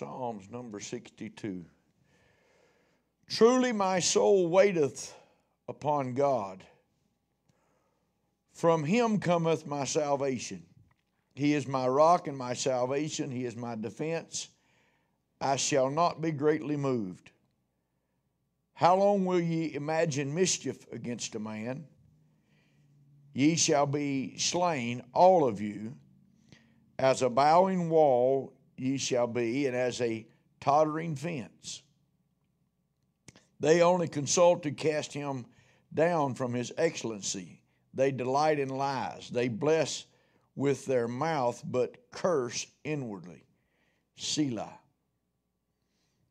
Psalms number 62. Truly my soul waiteth upon God. From him cometh my salvation. He is my rock and my salvation. He is my defense. I shall not be greatly moved. How long will ye imagine mischief against a man? Ye shall be slain, all of you. As a bowing wall ye shall be, and as a tottering fence. They only consult to cast him down from his excellency. They delight in lies. They bless with their mouth, but curse inwardly. Selah.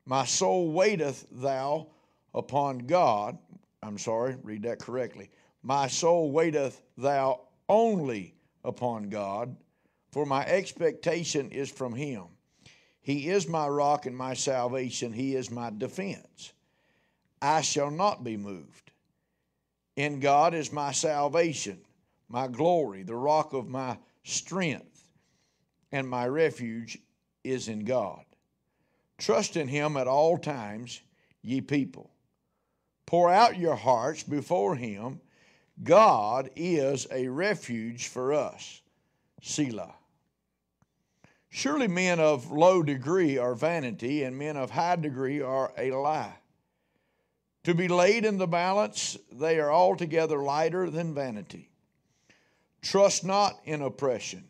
My soul waiteth thou upon God. I'm sorry, read that correctly. My soul waiteth thou only upon God, for my expectation is from him. He is my rock and my salvation. He is my defense. I shall not be moved. In God is my salvation, my glory, the rock of my strength, and my refuge is in God. Trust in him at all times, ye people. Pour out your hearts before him. God is a refuge for us. Selah. Surely men of low degree are vanity, and men of high degree are a lie. To be laid in the balance, they are altogether lighter than vanity. Trust not in oppression,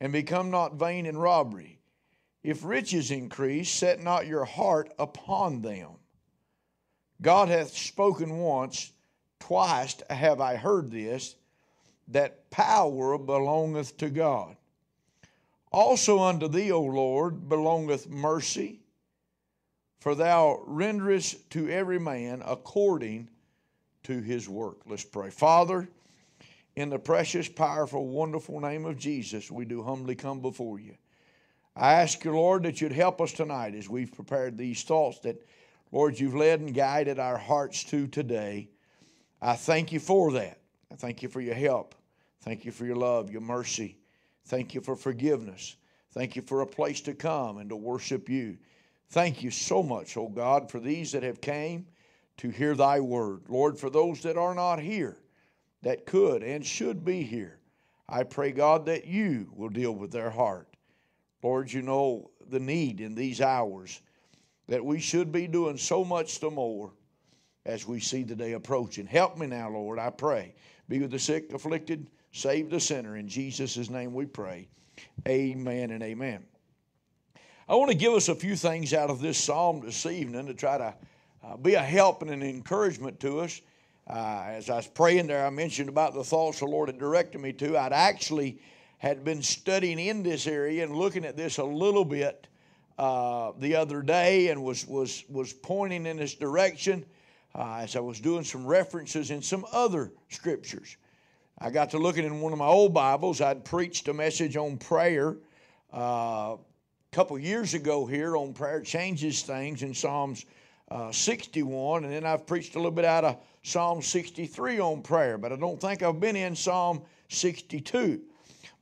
and become not vain in robbery. If riches increase, set not your heart upon them. God hath spoken once, twice have I heard this, that power belongeth to God. Also unto thee, O Lord, belongeth mercy, for thou renderest to every man according to his work. Let's pray. Father, in the precious, powerful, wonderful name of Jesus, we do humbly come before you. I ask you, Lord, that you'd help us tonight as we've prepared these thoughts that, Lord, you've led and guided our hearts to today. I thank you for that. I thank you for your help. Thank you for your love, your mercy. Thank you for forgiveness. Thank you for a place to come and to worship you. Thank you so much, oh God, for these that have came to hear thy word. Lord, for those that are not here, that could and should be here, I pray, God, that you will deal with their heart. Lord, you know the need in these hours that we should be doing so much the more as we see the day approaching. Help me now, Lord, I pray. Be with the sick, afflicted, save the sinner. In Jesus' name we pray. Amen and amen. I want to give us a few things out of this psalm this evening to try to uh, be a help and an encouragement to us. Uh, as I was praying there, I mentioned about the thoughts the Lord had directed me to. I'd actually had been studying in this area and looking at this a little bit uh, the other day and was, was, was pointing in this direction uh, as I was doing some references in some other scriptures. I got to looking in one of my old Bibles. I'd preached a message on prayer uh, a couple years ago here on prayer changes things in Psalms uh, 61, and then I've preached a little bit out of Psalm 63 on prayer, but I don't think I've been in Psalm 62.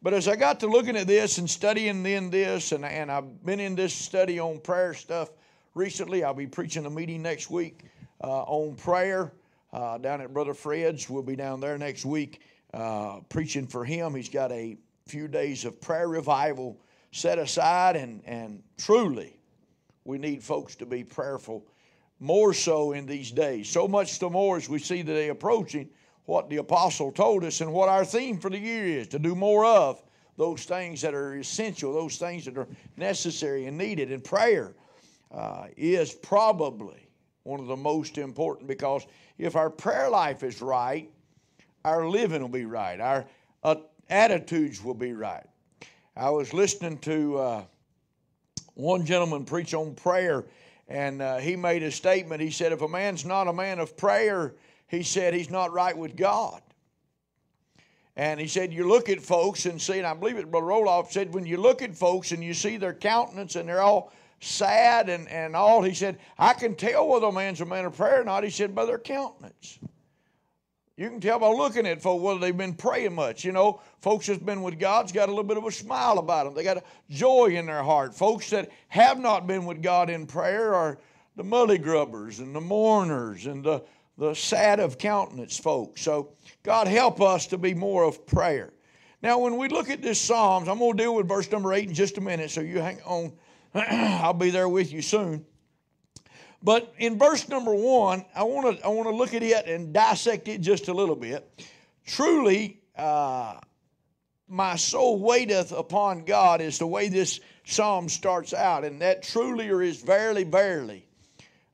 But as I got to looking at this and studying in this, and, and I've been in this study on prayer stuff recently, I'll be preaching a meeting next week uh, on prayer uh, down at Brother Fred's. We'll be down there next week uh, preaching for him. He's got a few days of prayer revival set aside, and, and truly, we need folks to be prayerful more so in these days. So much the more as we see the day approaching what the apostle told us and what our theme for the year is to do more of those things that are essential, those things that are necessary and needed. And prayer uh, is probably one of the most important because if our prayer life is right, our living will be right, our uh, attitudes will be right. I was listening to uh, one gentleman preach on prayer, and uh, he made a statement. He said, If a man's not a man of prayer, he said he's not right with God. And he said, You look at folks and see, and I believe it, Brother Roloff said, when you look at folks and you see their countenance and they're all sad and, and all, he said, I can tell whether a man's a man of prayer or not. He said, by their countenance. You can tell by looking at folk whether they've been praying much. You know, folks that's been with God's got a little bit of a smile about them. They got a joy in their heart. Folks that have not been with God in prayer are the mully grubbers and the mourners and the, the sad of countenance folks. So God help us to be more of prayer. Now, when we look at this Psalms, I'm going to deal with verse number eight in just a minute, so you hang on. I'll be there with you soon. But in verse number one, I want to I want to look at it and dissect it just a little bit. Truly, uh, my soul waiteth upon God is the way this psalm starts out, and that truly or is verily, verily.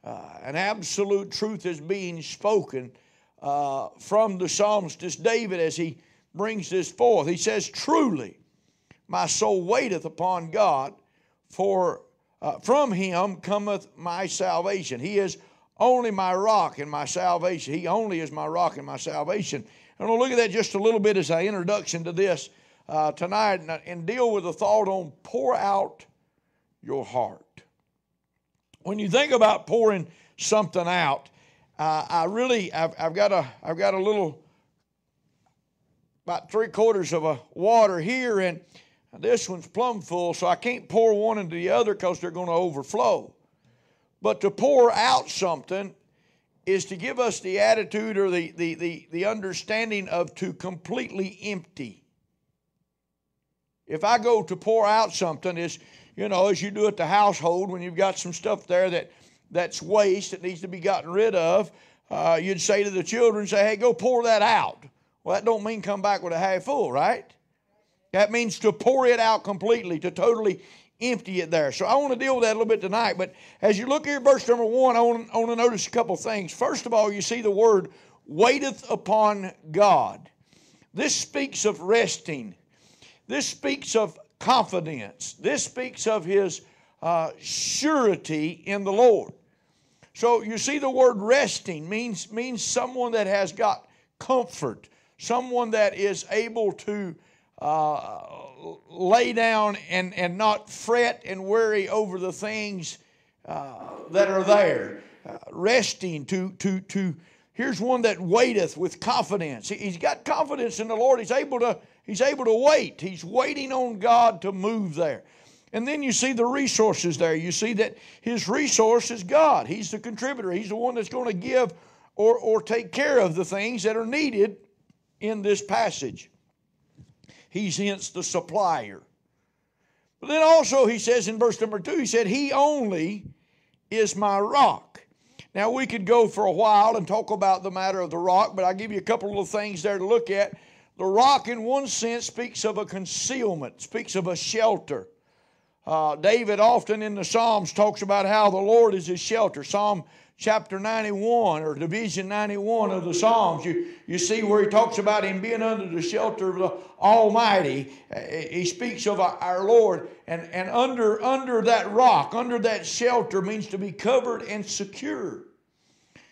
Uh, an absolute truth is being spoken uh, from the psalmist David as he brings this forth. He says, Truly, my soul waiteth upon God, for uh, from him cometh my salvation. He is only my rock and my salvation. He only is my rock and my salvation. And we'll look at that just a little bit as an introduction to this uh, tonight and, and deal with the thought on pour out your heart. When you think about pouring something out, uh, I really, I've, I've, got a, I've got a little, about three quarters of a water here, and this one's plumb full, so I can't pour one into the other because they're going to overflow. But to pour out something is to give us the attitude or the, the, the, the understanding of to completely empty. If I go to pour out something, is you know, as you do at the household when you've got some stuff there that that's waste that needs to be gotten rid of, uh, you'd say to the children, say, "Hey, go pour that out." Well, that don't mean come back with a half full, right? That means to pour it out completely, to totally empty it there. So I want to deal with that a little bit tonight. But as you look here, verse number one, I want, I want to notice a couple things. First of all, you see the word waiteth upon God. This speaks of resting. This speaks of confidence. This speaks of his uh, surety in the Lord. So you see the word resting means means someone that has got comfort, someone that is able to uh, lay down and, and not fret and worry over the things uh, that are there. Uh, resting to, to, to, here's one that waiteth with confidence. He's got confidence in the Lord. He's able to, he's able to wait. He's waiting on God to move there. And then you see the resources there. You see that his resource is God. He's the contributor. He's the one that's going to give or, or take care of the things that are needed in this passage. He's hence the supplier. But then also he says in verse number two, he said, He only is my rock. Now we could go for a while and talk about the matter of the rock, but I'll give you a couple of things there to look at. The rock, in one sense, speaks of a concealment, speaks of a shelter. Uh, David often in the Psalms talks about how the Lord is his shelter. Psalm chapter 91 or division 91 of the Psalms, you, you see where he talks about him being under the shelter of the Almighty. He speaks of our Lord. And, and under, under that rock, under that shelter, means to be covered and secure.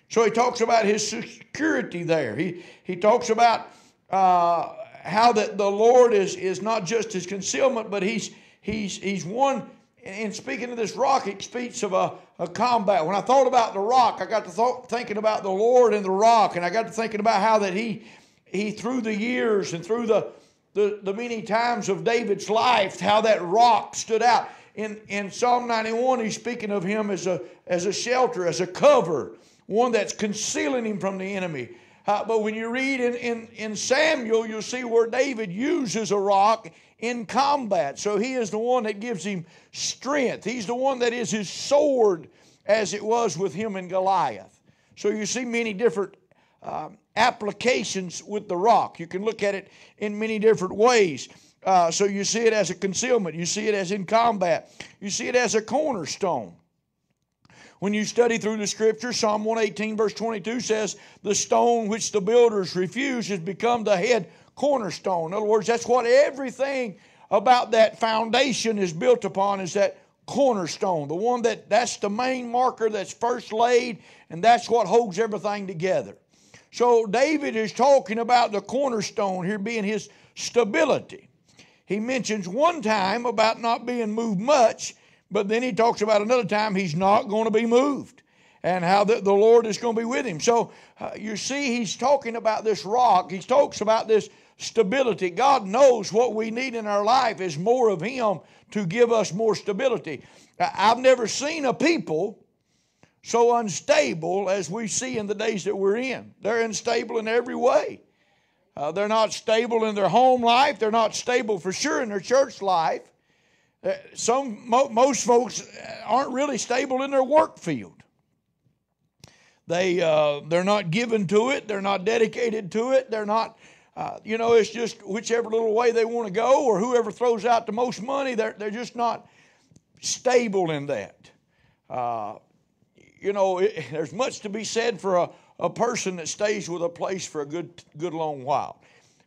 So he talks about his security there. He, he talks about uh, how that the Lord is, is not just his concealment, but he's, he's, he's one in speaking of this rock, it speaks of a, a combat. When I thought about the rock, I got to th- thinking about the Lord and the rock, and I got to thinking about how that he, he through the years and through the, the, the many times of David's life, how that rock stood out. In, in Psalm 91, he's speaking of him as a, as a shelter, as a cover, one that's concealing him from the enemy. Uh, but when you read in, in, in Samuel, you'll see where David uses a rock in combat. So he is the one that gives him strength. He's the one that is his sword, as it was with him and Goliath. So you see many different um, applications with the rock. You can look at it in many different ways. Uh, so you see it as a concealment, you see it as in combat, you see it as a cornerstone. When you study through the scripture, Psalm 118, verse 22 says, The stone which the builders refuse has become the head cornerstone. In other words, that's what everything about that foundation is built upon is that cornerstone. The one that that's the main marker that's first laid, and that's what holds everything together. So David is talking about the cornerstone here being his stability. He mentions one time about not being moved much, but then he talks about another time he's not going to be moved. and how the, the Lord is going to be with him. So uh, you see, he's talking about this rock. He talks about this stability. God knows what we need in our life is more of Him to give us more stability. I've never seen a people so unstable as we see in the days that we're in. They're unstable in every way. Uh, they're not stable in their home life. They're not stable for sure in their church life. Uh, some mo- most folks aren't really stable in their work field. They uh, they're not given to it. They're not dedicated to it. They're not. Uh, you know, it's just whichever little way they want to go, or whoever throws out the most money. They're they're just not stable in that. Uh, you know, it, there's much to be said for a, a person that stays with a place for a good good long while.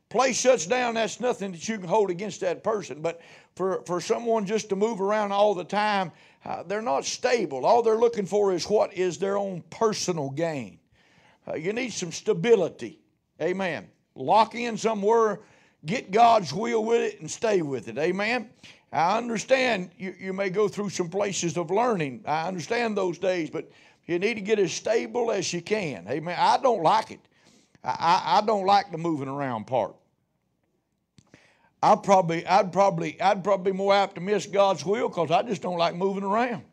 Place shuts down, that's nothing that you can hold against that person. But for, for someone just to move around all the time, uh, they're not stable. All they're looking for is what is their own personal gain. Uh, you need some stability. Amen. Lock in somewhere, get God's will with it, and stay with it. Amen. I understand you, you may go through some places of learning. I understand those days, but you need to get as stable as you can. Amen. I don't like it. I, I don't like the moving around part. I probably, I'd probably, I'd probably be more apt to miss God's will because I just don't like moving around.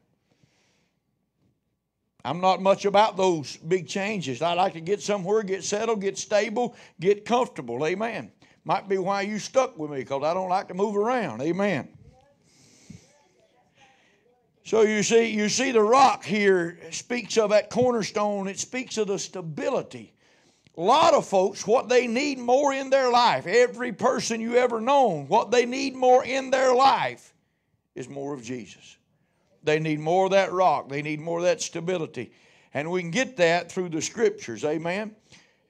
I'm not much about those big changes. I like to get somewhere, get settled, get stable, get comfortable. Amen. Might be why you stuck with me because I don't like to move around. Amen. So you see, you see the rock here speaks of that cornerstone. It speaks of the stability a lot of folks, what they need more in their life, every person you ever known, what they need more in their life is more of Jesus. They need more of that rock. They need more of that stability. And we can get that through the scriptures. Amen.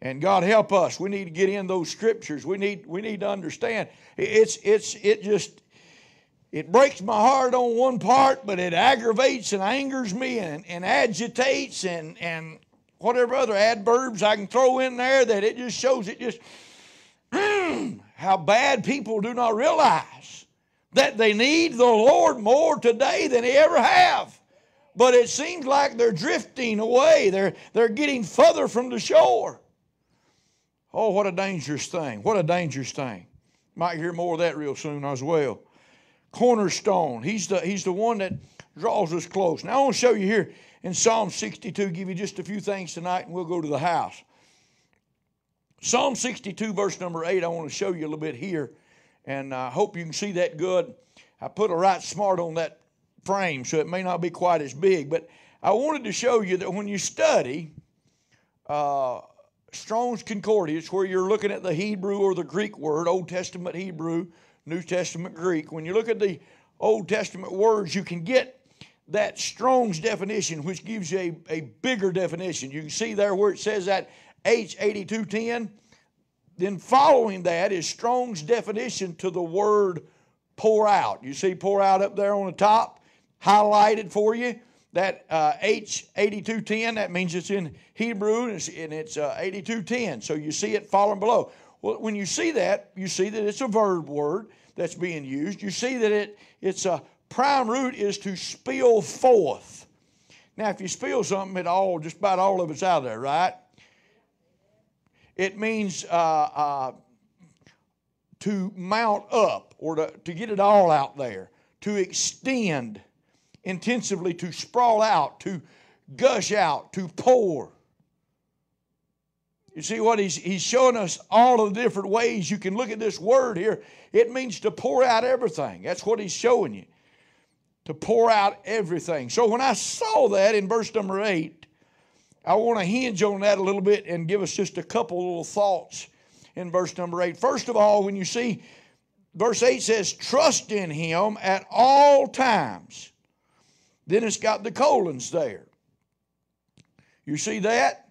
And God help us. We need to get in those scriptures. We need we need to understand. It's it's it just it breaks my heart on one part, but it aggravates and angers me and, and agitates and and whatever other adverbs I can throw in there that it just shows it just mm, how bad people do not realize that they need the Lord more today than they ever have. But it seems like they're drifting away. They're, they're getting further from the shore. Oh, what a dangerous thing. What a dangerous thing. Might hear more of that real soon as well. Cornerstone. He's the, he's the one that draws us close. Now, I want to show you here in Psalm 62, give you just a few things tonight and we'll go to the house. Psalm 62, verse number 8, I want to show you a little bit here, and I hope you can see that good. I put a right smart on that frame, so it may not be quite as big, but I wanted to show you that when you study uh, Strong's Concordance, where you're looking at the Hebrew or the Greek word, Old Testament Hebrew, New Testament Greek, when you look at the Old Testament words, you can get that Strong's definition, which gives you a, a bigger definition. You can see there where it says that H8210. Then following that is Strong's definition to the word pour out. You see pour out up there on the top, highlighted for you. That uh, H8210, that means it's in Hebrew and it's, and it's uh, 8210. So you see it following below. Well, when you see that, you see that it's a verb word that's being used. You see that it, it's a prime root is to spill forth. Now, if you spill something at all, just about all of it's out there, right? It means uh, uh, to mount up or to, to get it all out there, to extend intensively, to sprawl out, to gush out, to pour. You see what he's, he's showing us all of the different ways you can look at this word here. It means to pour out everything. That's what he's showing you to pour out everything. So when I saw that in verse number 8, I want to hinge on that a little bit and give us just a couple little thoughts in verse number 8. First of all, when you see verse 8 says, trust in him at all times. Then it's got the colons there. You see that?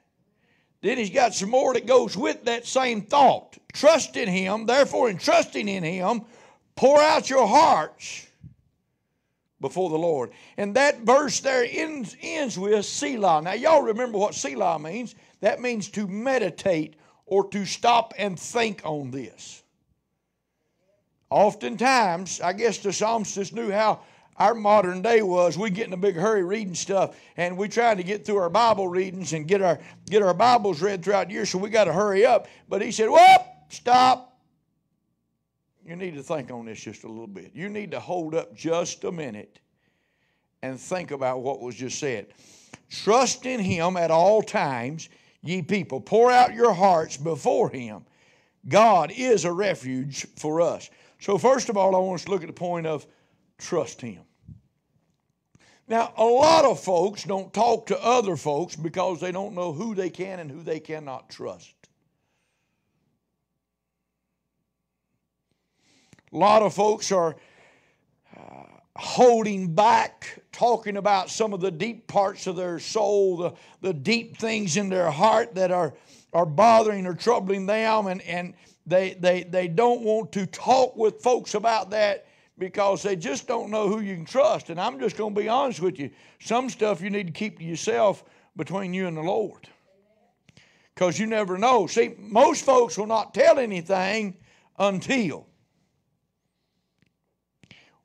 Then he's got some more that goes with that same thought. Trust in him, therefore, in trusting in him, pour out your hearts before the Lord. And that verse there ends, ends with Selah. Now, y'all remember what Selah means? That means to meditate or to stop and think on this. Oftentimes, I guess the psalmist knew how our modern day was we get in a big hurry reading stuff and we trying to get through our Bible readings and get our get our Bibles read throughout the year, so we got to hurry up. But he said, Whoop, stop. You need to think on this just a little bit. You need to hold up just a minute and think about what was just said. Trust in him at all times, ye people. Pour out your hearts before him. God is a refuge for us. So, first of all, I want us to look at the point of trust him. Now, a lot of folks don't talk to other folks because they don't know who they can and who they cannot trust. A lot of folks are uh, holding back, talking about some of the deep parts of their soul, the, the deep things in their heart that are, are bothering or troubling them, and, and they, they, they don't want to talk with folks about that because they just don't know who you can trust. And I'm just going to be honest with you. Some stuff you need to keep to yourself between you and the Lord. Because you never know. See, most folks will not tell anything until.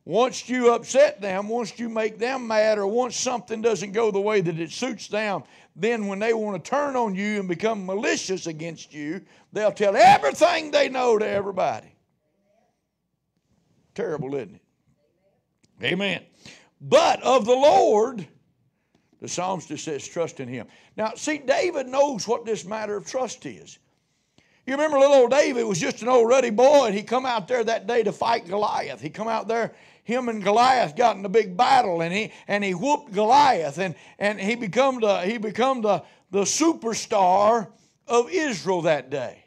Once you upset them, once you make them mad, or once something doesn't go the way that it suits them, then when they want to turn on you and become malicious against you, they'll tell everything they know to everybody. Terrible, isn't it? Amen. But of the Lord, the Psalms just says, trust in Him. Now, see, David knows what this matter of trust is. You remember little old David was just an old ruddy boy, and he come out there that day to fight Goliath. He come out there him and Goliath got in a big battle and he and he whooped Goliath and, and he become the he become the, the superstar of Israel that day.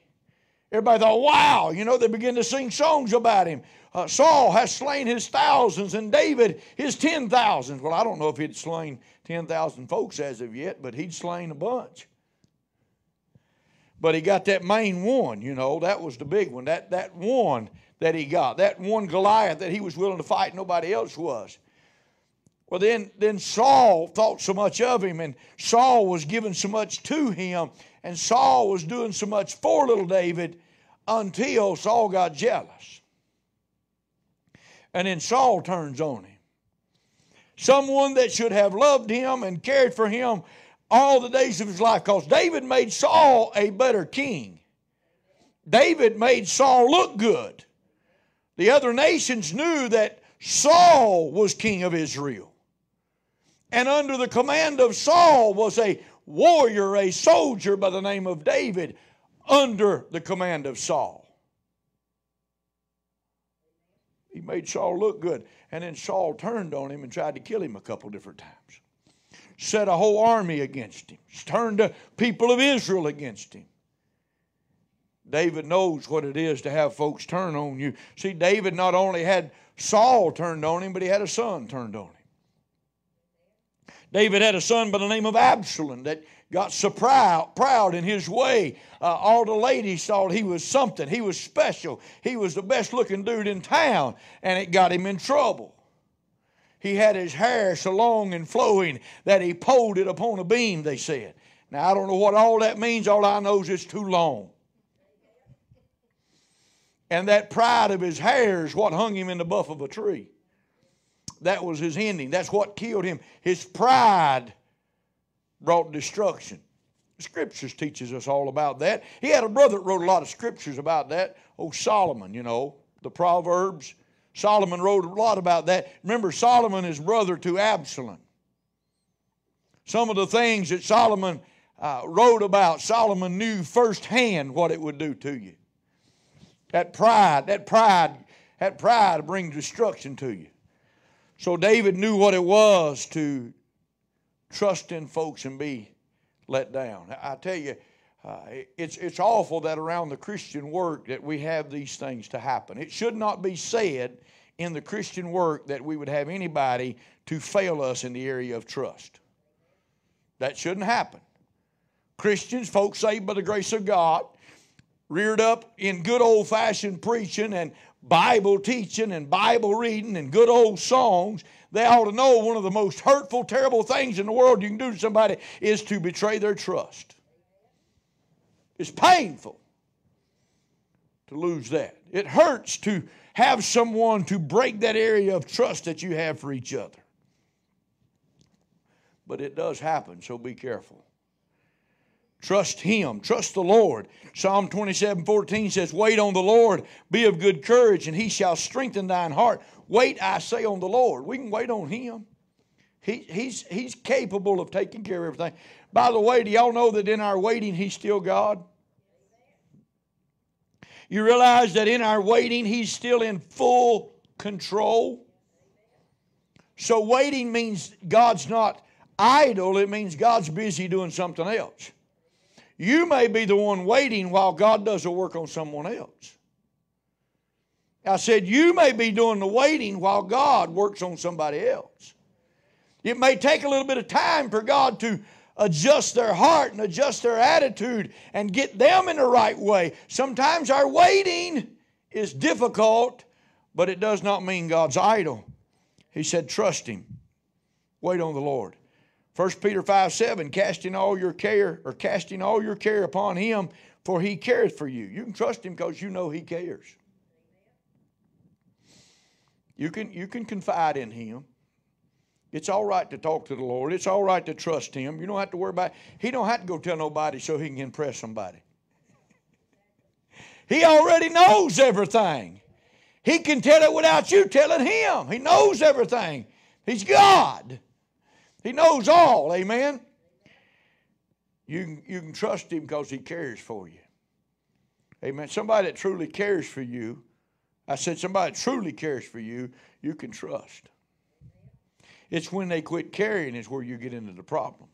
Everybody thought, wow, you know, they begin to sing songs about him. Uh, Saul has slain his thousands and David his ten thousands. Well, I don't know if he'd slain 10,000 folks as of yet, but he'd slain a bunch. But he got that main one, you know, that was the big one. That, that one that he got, that one Goliath that he was willing to fight, nobody else was. Well, then, then Saul thought so much of him, and Saul was giving so much to him, and Saul was doing so much for little David until Saul got jealous. And then Saul turns on him. Someone that should have loved him and cared for him all the days of his life, because David made Saul a better king. David made Saul look good. The other nations knew that Saul was king of Israel. And under the command of Saul was a warrior, a soldier by the name of David, under the command of Saul. He made Saul look good. And then Saul turned on him and tried to kill him a couple different times. Set a whole army against him, turned the people of Israel against him. David knows what it is to have folks turn on you. See, David not only had Saul turned on him, but he had a son turned on him. David had a son by the name of Absalom that got so proud, proud in his way. Uh, all the ladies thought he was something. He was special. He was the best looking dude in town, and it got him in trouble. He had his hair so long and flowing that he pulled it upon a beam, they said. Now, I don't know what all that means. All I know is it's too long. And that pride of his hair is what hung him in the buff of a tree. That was his ending. That's what killed him. His pride brought destruction. The scriptures teaches us all about that. He had a brother that wrote a lot of scriptures about that. Oh, Solomon, you know, the Proverbs. Solomon wrote a lot about that. Remember, Solomon is brother to Absalom. Some of the things that Solomon uh, wrote about, Solomon knew firsthand what it would do to you. That pride, that pride, that pride brings destruction to you. So David knew what it was to trust in folks and be let down. I tell you, uh, it's, it's awful that around the Christian work that we have these things to happen. It should not be said in the Christian work that we would have anybody to fail us in the area of trust. That shouldn't happen. Christians, folks saved by the grace of God, reared up in good old fashioned preaching and Bible teaching and Bible reading and good old songs, they ought to know one of the most hurtful, terrible things in the world you can do to somebody is to betray their trust. It's painful to lose that. It hurts to have someone to break that area of trust that you have for each other. But it does happen, so be careful. Trust Him. Trust the Lord. Psalm 27 14 says, Wait on the Lord, be of good courage, and He shall strengthen thine heart. Wait, I say, on the Lord. We can wait on Him. He, he's, he's capable of taking care of everything. By the way, do y'all know that in our waiting, He's still God? You realize that in our waiting, He's still in full control. So, waiting means God's not idle, it means God's busy doing something else. You may be the one waiting while God does the work on someone else. I said, You may be doing the waiting while God works on somebody else. It may take a little bit of time for God to adjust their heart and adjust their attitude and get them in the right way. Sometimes our waiting is difficult, but it does not mean God's idle. He said, Trust Him, wait on the Lord. 1 Peter 5 7, casting all your care or casting all your care upon him, for he cares for you. You can trust him because you know he cares. You can, you can confide in him. It's all right to talk to the Lord. It's all right to trust him. You don't have to worry about it. He don't have to go tell nobody so he can impress somebody. he already knows everything. He can tell it without you telling him. He knows everything. He's God. He knows all, amen. You can, you can trust him because he cares for you. Amen. Somebody that truly cares for you, I said somebody that truly cares for you, you can trust. It's when they quit caring is where you get into the problems.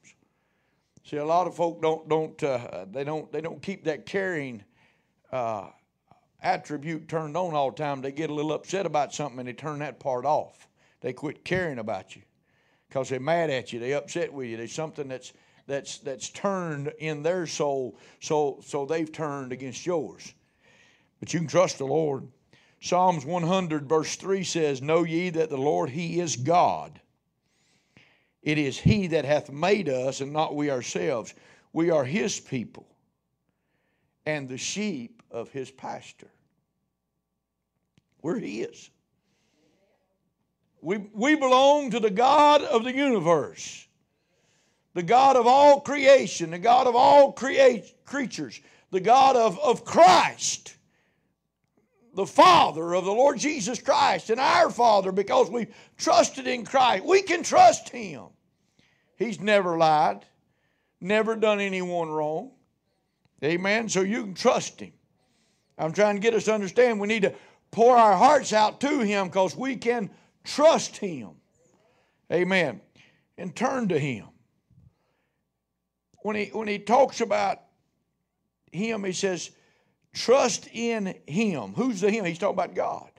See, a lot of folk don't don't uh, they don't they don't keep that caring uh, attribute turned on all the time. They get a little upset about something and they turn that part off. They quit caring about you because they're mad at you, they're upset with you. There's something that's that's that's turned in their soul, so so they've turned against yours. But you can trust the Lord. Psalms 100 verse 3 says, "Know ye that the Lord he is God. It is he that hath made us and not we ourselves. We are his people and the sheep of his pasture." We're his. We, we belong to the God of the universe, the God of all creation, the God of all create, creatures, the God of, of Christ, the Father of the Lord Jesus Christ, and our Father because we trusted in Christ. We can trust Him. He's never lied, never done anyone wrong. Amen. So you can trust Him. I'm trying to get us to understand we need to pour our hearts out to Him because we can Trust Him. Amen. And turn to Him. When he, when he talks about Him, he says, trust in Him. Who's the Him? He's talking about God.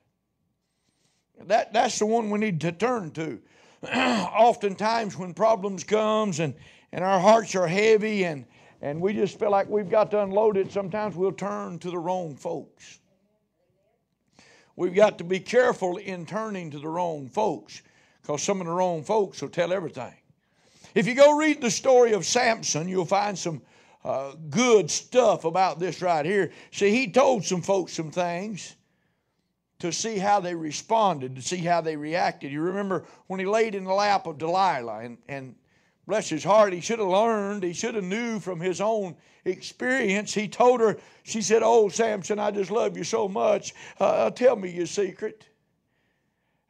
That, that's the one we need to turn to. Oftentimes, when problems comes and, and our hearts are heavy and, and we just feel like we've got to unload it, sometimes we'll turn to the wrong folks. We've got to be careful in turning to the wrong folks because some of the wrong folks will tell everything. If you go read the story of Samson, you'll find some uh, good stuff about this right here. See, he told some folks some things to see how they responded, to see how they reacted. You remember when he laid in the lap of Delilah, and, and bless his heart, he should have learned, he should have knew from his own experience. He told her, she said, Oh, Samson, I just love you so much. Uh, tell me your secret.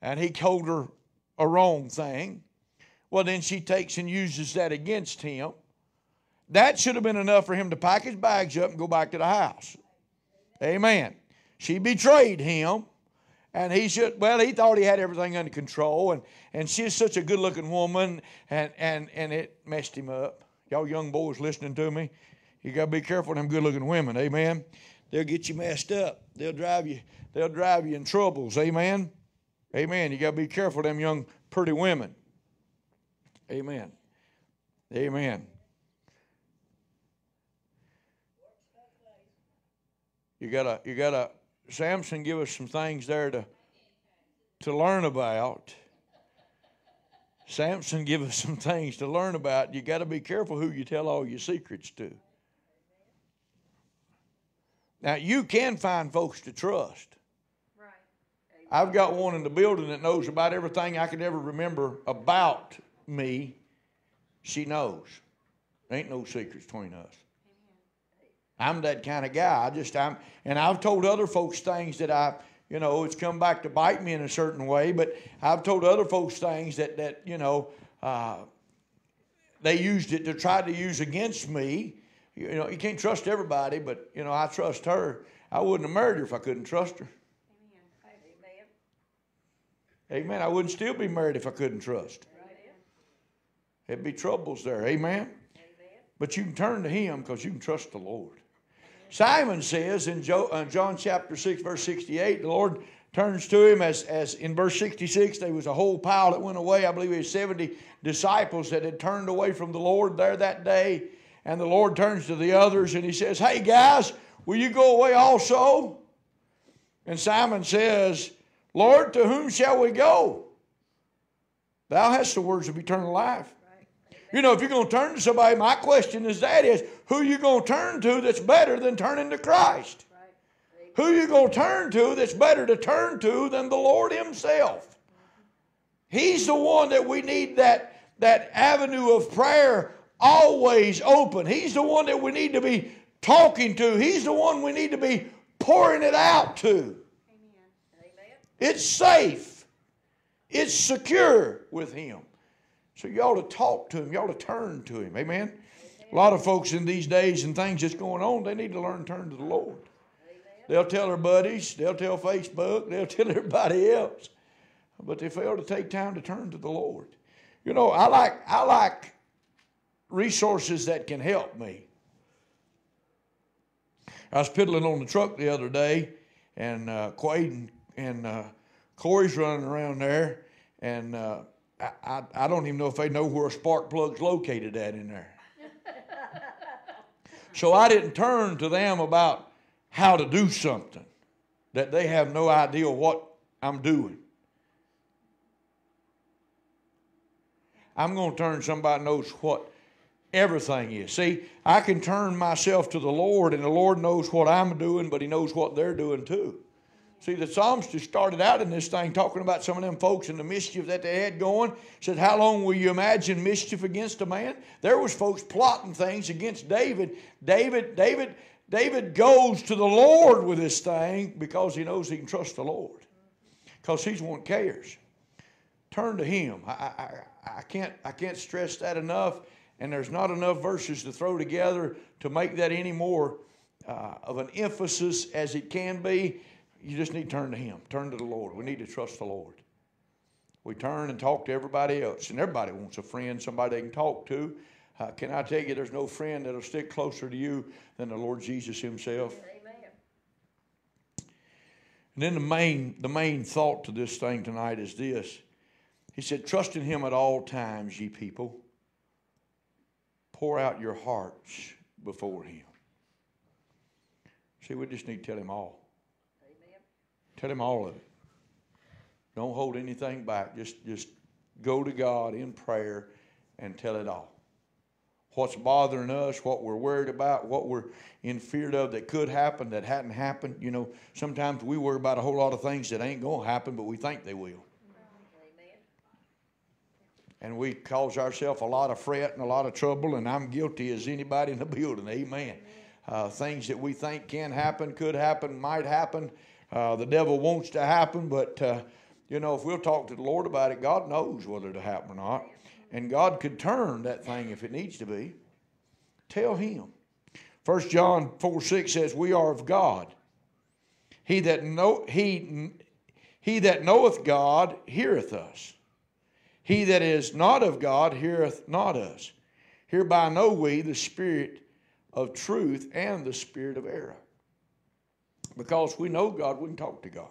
And he told her a wrong thing. Well, then she takes and uses that against him. That should have been enough for him to pack his bags up and go back to the house. Amen. She betrayed him. And he should, well, he thought he had everything under control. And, and she's such a good looking woman. And, and, and it messed him up. Y'all young boys listening to me, you got to be careful of them good looking women. Amen. They'll get you messed up. They'll drive you, they'll drive you in troubles. Amen. Amen. You got to be careful of them young, pretty women. Amen. Amen. You gotta, you gotta. Samson give us some things there to to learn about. Samson give us some things to learn about. You got to be careful who you tell all your secrets to. Now, you can find folks to trust. Right. I've got one in the building that knows about everything I could ever remember about me. She knows. There ain't no secrets between us. I'm that kind of guy. I just I'm and I've told other folks things that I you know it's come back to bite me in a certain way, but I've told other folks things that that you know uh, they used it to try to use against me. You know you can't trust everybody, but you know I trust her. I wouldn't have married her if I couldn't trust her. Amen. Amen. I wouldn't still be married if I couldn't trust. Right. There'd be troubles there. Amen. Amen. But you can turn to Him because you can trust the Lord. Simon says in uh, John chapter 6, verse 68, the Lord turns to him as, as in verse 66, there was a whole pile that went away. I believe it was 70 disciples that had turned away from the Lord there that day. And the Lord turns to the others and he says, Hey guys, will you go away also? And Simon says, Lord, to whom shall we go? Thou hast the words of eternal life. You know, if you're going to turn to somebody, my question is that is, who you going to turn to that's better than turning to Christ? Who you going to turn to that's better to turn to than the Lord himself? He's the one that we need that, that avenue of prayer always open. He's the one that we need to be talking to. He's the one we need to be pouring it out to. It's safe. It's secure with him. So you ought to talk to him. You ought to turn to him. Amen. A lot of folks in these days and things that's going on, they need to learn to turn to the Lord. They'll tell their buddies, they'll tell Facebook, they'll tell everybody else, but they fail to take time to turn to the Lord. You know, I like I like resources that can help me. I was piddling on the truck the other day, and uh, Quade and, and uh, Corey's running around there, and uh, I, I, I don't even know if they know where a spark plug's located at in there. So I didn't turn to them about how to do something that they have no idea what I'm doing. I'm going to turn somebody knows what everything is. See, I can turn myself to the Lord, and the Lord knows what I'm doing, but He knows what they're doing too. See, the psalmist just started out in this thing talking about some of them folks and the mischief that they had going. Said, "How long will you imagine mischief against a man?" There was folks plotting things against David. David, David, David goes to the Lord with this thing because he knows he can trust the Lord, because he's one cares. Turn to Him. I, I, I can't I can't stress that enough. And there's not enough verses to throw together to make that any more uh, of an emphasis as it can be. You just need to turn to Him. Turn to the Lord. We need to trust the Lord. We turn and talk to everybody else, and everybody wants a friend, somebody they can talk to. Uh, can I tell you, there's no friend that'll stick closer to you than the Lord Jesus Himself. Amen. And then the main, the main thought to this thing tonight is this. He said, Trust in him at all times, ye people. Pour out your hearts before him. See, we just need to tell him all. Tell him all of it. Don't hold anything back. Just, just go to God in prayer and tell it all. What's bothering us, what we're worried about, what we're in fear of that could happen, that hadn't happened. You know, sometimes we worry about a whole lot of things that ain't going to happen, but we think they will. And we cause ourselves a lot of fret and a lot of trouble, and I'm guilty as anybody in the building. Amen. Uh, things that we think can happen, could happen, might happen. Uh, the devil wants to happen, but uh, you know, if we'll talk to the Lord about it, God knows whether it'll happen or not, and God could turn that thing if it needs to be. Tell Him. First John four six says, "We are of God. He that know he he that knoweth God heareth us." He that is not of God heareth not us. Hereby know we the spirit of truth and the spirit of error. Because we know God, we can talk to God.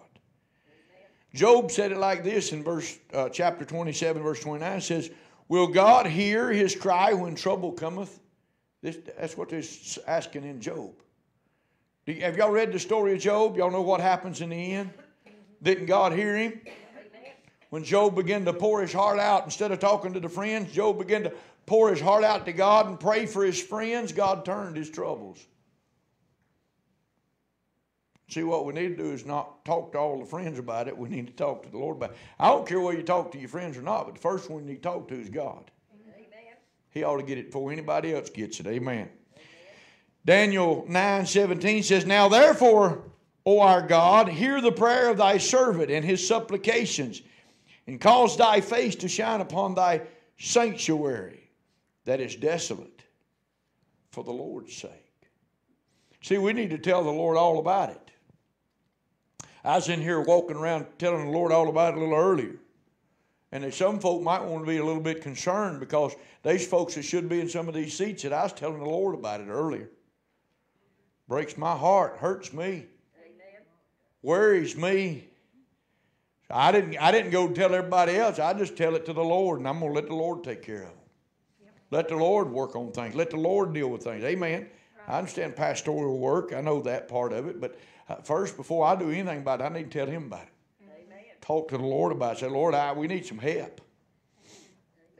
Job said it like this in verse uh, chapter 27, verse 29 says, Will God hear his cry when trouble cometh? This, that's what they're asking in Job. You- have y'all read the story of Job? Y'all know what happens in the end? Didn't God hear him? When Job began to pour his heart out, instead of talking to the friends, Job began to pour his heart out to God and pray for his friends. God turned his troubles. See, what we need to do is not talk to all the friends about it. We need to talk to the Lord about it. I don't care whether you talk to your friends or not, but the first one you need to talk to is God. Amen. He ought to get it before anybody else gets it. Amen. Daniel 9 17 says, Now therefore, O our God, hear the prayer of thy servant and his supplications, and cause thy face to shine upon thy sanctuary that is desolate for the Lord's sake. See, we need to tell the Lord all about it. I was in here walking around telling the Lord all about it a little earlier. And that some folk might want to be a little bit concerned because these folks that should be in some of these seats that I was telling the Lord about it earlier. Breaks my heart, hurts me, Amen. worries me. I didn't I didn't go tell everybody else. I just tell it to the Lord, and I'm gonna let the Lord take care of it. Let the Lord work on things. Let the Lord deal with things. Amen. I understand pastoral work. I know that part of it. But Uh, first, before I do anything about it, I need to tell Him about it. Amen. talk to the Lord about it. Say, Lord, I, we need some help.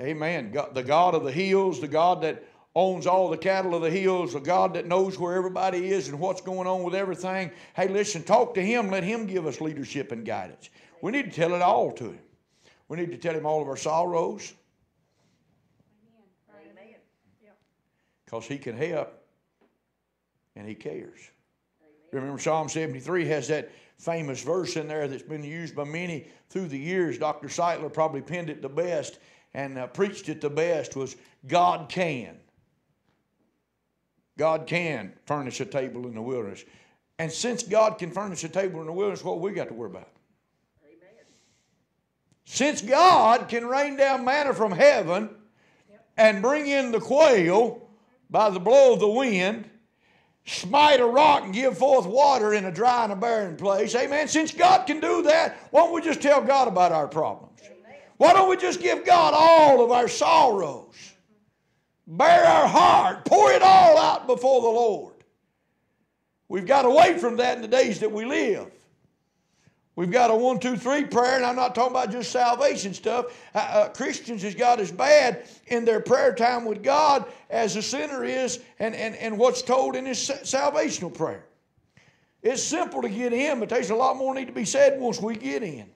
Amen. God, the God of the hills, the God that owns all the cattle of the hills, the God that knows where everybody is and what's going on with everything. Hey, listen, talk to Him. Let Him give us leadership and guidance. We need to tell it all to Him. We need to tell Him all of our sorrows because He can help and He cares. Remember, Psalm 73 has that famous verse in there that's been used by many through the years. Dr. Seitler probably penned it the best and uh, preached it the best was God can. God can furnish a table in the wilderness. And since God can furnish a table in the wilderness, what we got to worry about? Amen. Since God can rain down manna from heaven and bring in the quail by the blow of the wind, smite a rock and give forth water in a dry and a barren place, amen. Since God can do that, why don't we just tell God about our problems? Why don't we just give God all of our sorrows? Bear our heart, pour it all out before the Lord. We've got away from that in the days that we live. We've got a one, two, three prayer, and I'm not talking about just salvation stuff. Uh, uh, Christians has got as bad in their prayer time with God as a sinner is, and, and, and what's told in his sa- salvational prayer. It's simple to get in, but there's a lot more need to be said once we get in.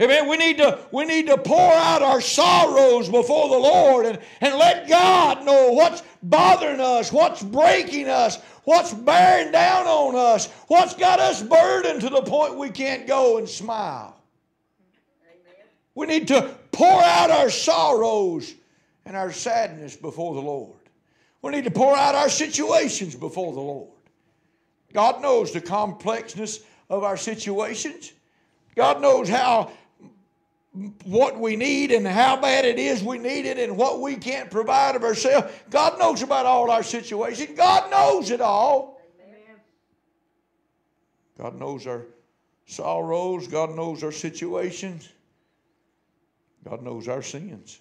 Amen. We need to we need to pour out our sorrows before the Lord and, and let God know what's bothering us, what's breaking us, what's bearing down on us, what's got us burdened to the point we can't go and smile. Amen. We need to pour out our sorrows and our sadness before the Lord. We need to pour out our situations before the Lord. God knows the complexness of our situations. God knows how what we need and how bad it is we need it and what we can't provide of ourselves. God knows about all our situation. God knows it all. God knows our sorrows. God knows our situations. God knows our sins.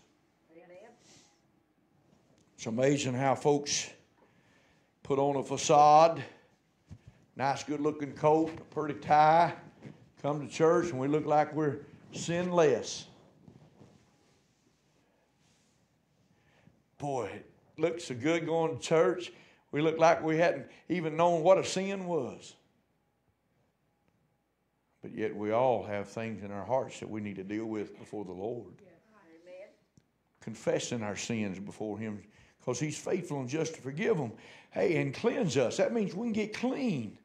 It's amazing how folks put on a facade, nice, good looking coat, a pretty tie, come to church, and we look like we're sinless. Boy, it looks so good going to church. We look like we hadn't even known what a sin was. But yet, we all have things in our hearts that we need to deal with before the Lord Amen. confessing our sins before Him because He's faithful and just to forgive them. Hey, and cleanse us. That means we can get clean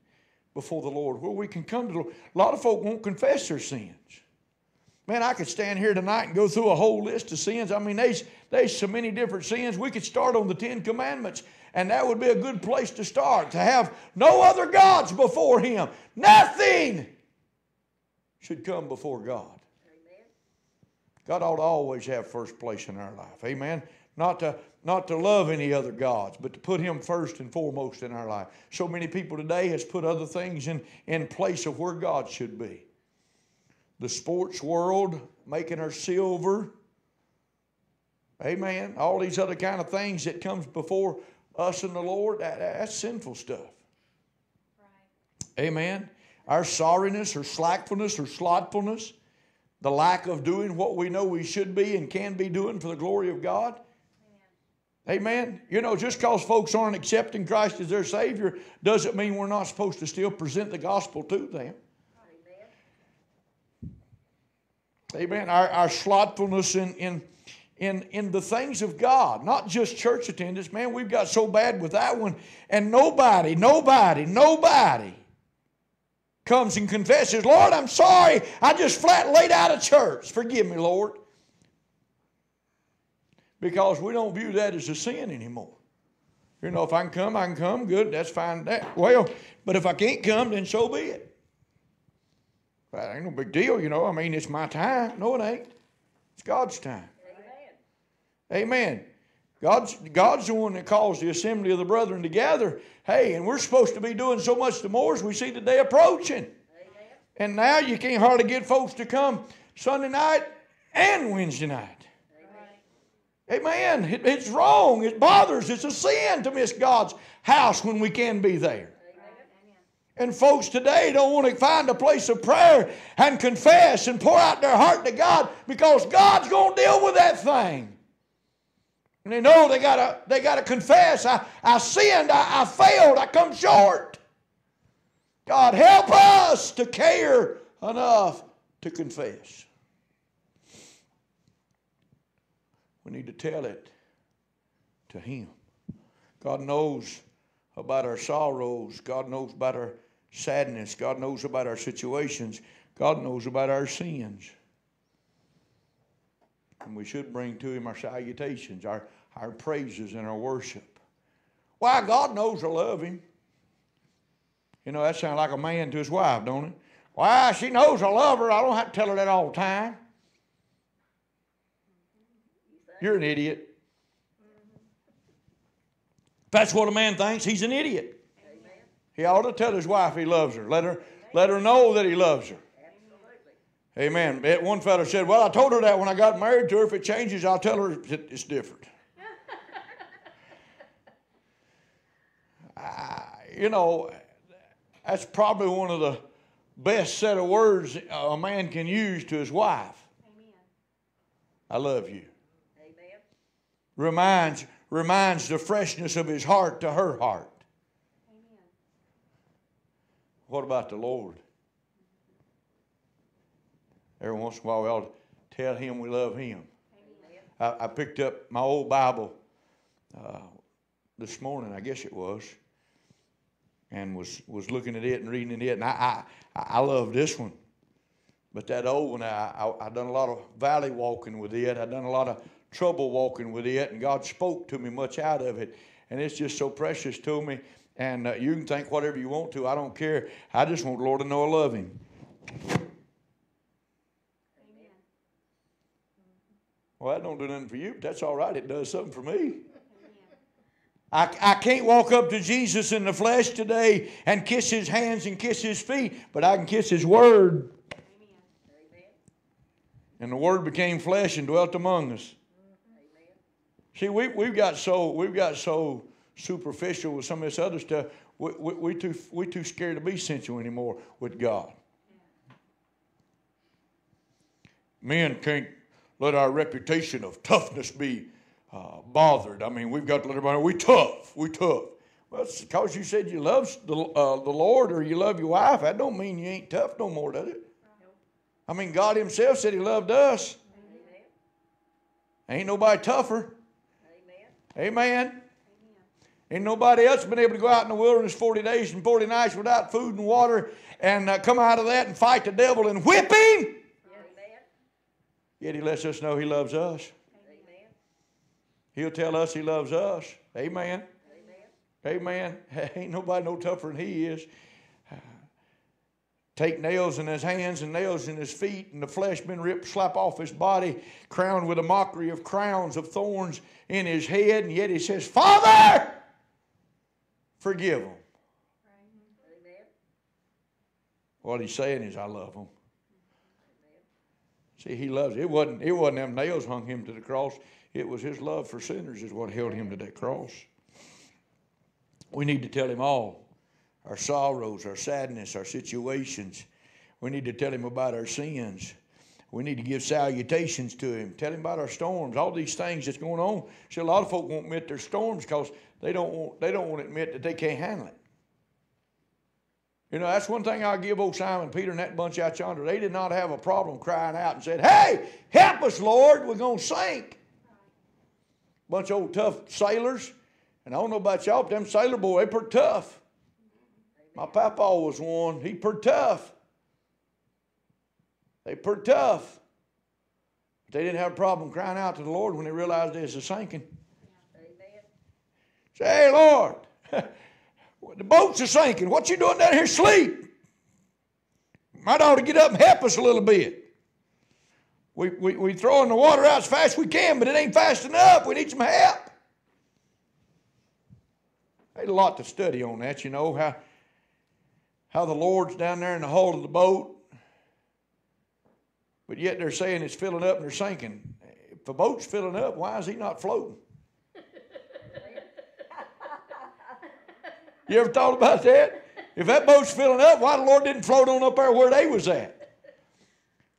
before the Lord, where we can come to the Lord. A lot of folk won't confess their sins. Man, I could stand here tonight and go through a whole list of sins. I mean, there's, there's so many different sins. We could start on the Ten Commandments, and that would be a good place to start to have no other gods before Him. Nothing should come before God. Amen. God ought to always have first place in our life. Amen. Not to not to love any other gods, but to put him first and foremost in our life. So many people today has put other things in, in place of where God should be. The sports world making her silver. Amen. All these other kind of things that comes before us and the Lord, that, that's sinful stuff. Amen. Our sorriness or slackfulness or slothfulness, the lack of doing what we know we should be and can be doing for the glory of God, Amen. You know, just because folks aren't accepting Christ as their Savior doesn't mean we're not supposed to still present the gospel to them. Amen. Our, our slothfulness in, in, in, in the things of God, not just church attendance. Man, we've got so bad with that one. And nobody, nobody, nobody comes and confesses, Lord, I'm sorry. I just flat laid out of church. Forgive me, Lord. Because we don't view that as a sin anymore. You know, if I can come, I can come. Good, that's fine. That, well, but if I can't come, then so be it. That ain't no big deal, you know. I mean, it's my time. No, it ain't. It's God's time. Amen. Amen. God's, God's the one that calls the assembly of the brethren together. Hey, and we're supposed to be doing so much the more as we see the day approaching. Amen. And now you can't hardly get folks to come Sunday night and Wednesday night. Amen. It- it's wrong. It bothers. It's a sin to miss God's house when we can be there. And folks today don't want to find a place of prayer and confess and pour out their heart to God because God's going to deal with that thing. And they know they gotta they gotta confess. I, I sinned, I, I failed, I come short. God help us to care enough to confess. We need to tell it to Him. God knows about our sorrows. God knows about our sadness. God knows about our situations. God knows about our sins. And we should bring to Him our salutations, our, our praises, and our worship. Why? God knows I love Him. You know, that sounds like a man to his wife, don't it? Why? She knows I love her. I don't have to tell her that all the time. You're an idiot. If that's what a man thinks, he's an idiot. Amen. He ought to tell his wife he loves her. Let her, let her know that he loves her. Amen. One fellow said, Well, I told her that when I got married to her. If it changes, I'll tell her it's different. You know, that's probably one of the best set of words a man can use to his wife. I love you. Amen. Reminds, reminds the freshness of his heart to her heart. What about the Lord? Every once in a while, we ought to tell him we love him. I, I picked up my old Bible uh, this morning, I guess it was, and was, was looking at it and reading it, and I, I, I love this one. But that old one, I, I, I done a lot of valley walking with it. I done a lot of trouble walking with it, and God spoke to me much out of it. And it's just so precious to me. And uh, you can think whatever you want to. I don't care. I just want the Lord to know I love Him. Well, that don't do nothing for you, but that's all right. It does something for me. I, I can't walk up to Jesus in the flesh today and kiss his hands and kiss his feet, but I can kiss his word. Amen. And the word became flesh and dwelt among us. Amen. See, we, we've got so we've got so superficial with some of this other stuff. We, we, we too we too scared to be sensual anymore with God. Men can't let our reputation of toughness be uh, bothered. I mean, we've got to let everybody know we tough. We tough. Well, it's because you said you love the, uh, the Lord or you love your wife. That don't mean you ain't tough no more, does it? I mean, God Himself said He loved us. Amen. Ain't nobody tougher. Amen. Amen. Ain't nobody else been able to go out in the wilderness 40 days and 40 nights without food and water and uh, come out of that and fight the devil and whip him. Amen. Yet he lets us know he loves us. Amen. He'll tell us he loves us. Amen. Amen. Amen. Ain't nobody no tougher than he is. Take nails in his hands and nails in his feet, and the flesh been ripped slap off his body, crowned with a mockery of crowns of thorns in his head, and yet he says, Father, forgive them. Amen. What he's saying is, I love them. See, he loves it. wasn't it wasn't them nails hung him to the cross. It was his love for sinners is what held him to that cross. We need to tell him all our sorrows, our sadness, our situations. We need to tell him about our sins. We need to give salutations to him. Tell him about our storms, all these things that's going on. See, a lot of folk won't admit their storms because they don't want they don't want to admit that they can't handle it. You know, that's one thing I'll give old Simon Peter and that bunch out yonder. They did not have a problem crying out and said, Hey, help us, Lord, we're going to sink. Bunch of old tough sailors. And I don't know about y'all, but them sailor boys, they pretty tough. My papa was one. He pretty tough. They pretty tough. But they didn't have a problem crying out to the Lord when they realized they was sinking. Say, hey, Lord, the boats are sinking. What you doing down here sleep? Might ought to get up and help us a little bit. We, we, we throwing the water out as fast as we can, but it ain't fast enough. We need some help. There's a lot to study on that, you know, how, how the Lord's down there in the hull of the boat, but yet they're saying it's filling up and they're sinking. If the boat's filling up, why is he not floating? You ever thought about that? If that boat's filling up, why the Lord didn't float on up there where they was at?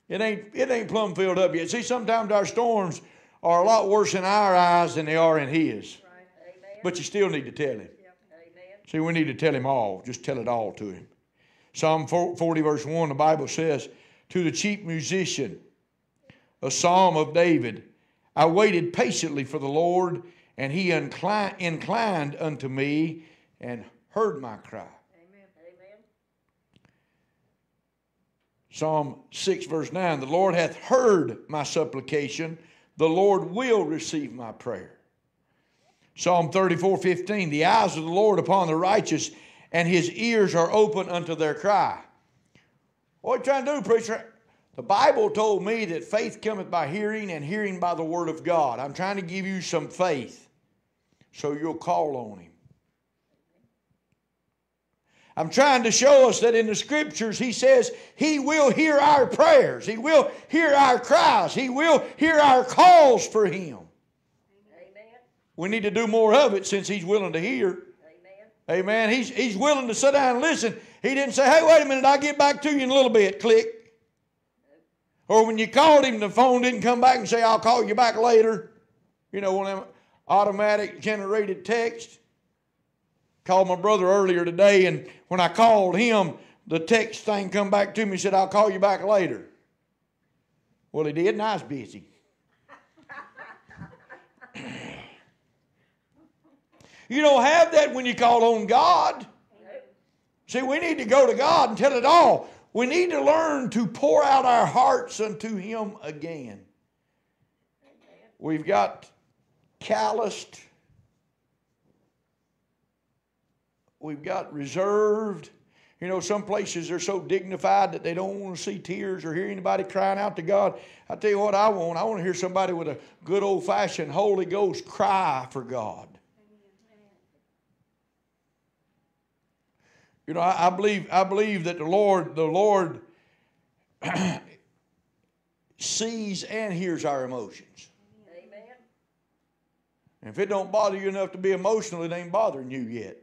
It ain't, it ain't plumb filled up yet. See, sometimes our storms are a lot worse in our eyes than they are in His. Right. But you still need to tell Him. Yep. See, we need to tell Him all. Just tell it all to Him. Psalm 40, verse 1, the Bible says, To the chief musician, a psalm of David, I waited patiently for the Lord, and He inclined unto me and heard my cry. Psalm 6, verse 9 The Lord hath heard my supplication, the Lord will receive my prayer. Psalm 34, 15 The eyes of the Lord upon the righteous, and his ears are open unto their cry. What are you trying to do, preacher? The Bible told me that faith cometh by hearing, and hearing by the word of God. I'm trying to give you some faith so you'll call on him. I'm trying to show us that in the scriptures, he says he will hear our prayers, he will hear our cries, he will hear our calls for him. Amen. We need to do more of it since he's willing to hear. Amen. Amen. He's, he's willing to sit down and listen. He didn't say, hey, wait a minute, I'll get back to you in a little bit. Click. Or when you called him, the phone didn't come back and say, I'll call you back later. You know, one of them automatic generated text. Called my brother earlier today, and when I called him, the text thing come back to me said, I'll call you back later. Well, he did, and I was busy. you don't have that when you call on God. See, we need to go to God and tell it all. We need to learn to pour out our hearts unto Him again. We've got calloused we've got reserved. You know, some places are so dignified that they don't want to see tears or hear anybody crying out to God. I tell you what, I want. I want to hear somebody with a good old fashioned Holy Ghost cry for God. You know, I, I believe. I believe that the Lord, the Lord, sees and hears our emotions. Amen. And if it don't bother you enough to be emotional, it ain't bothering you yet.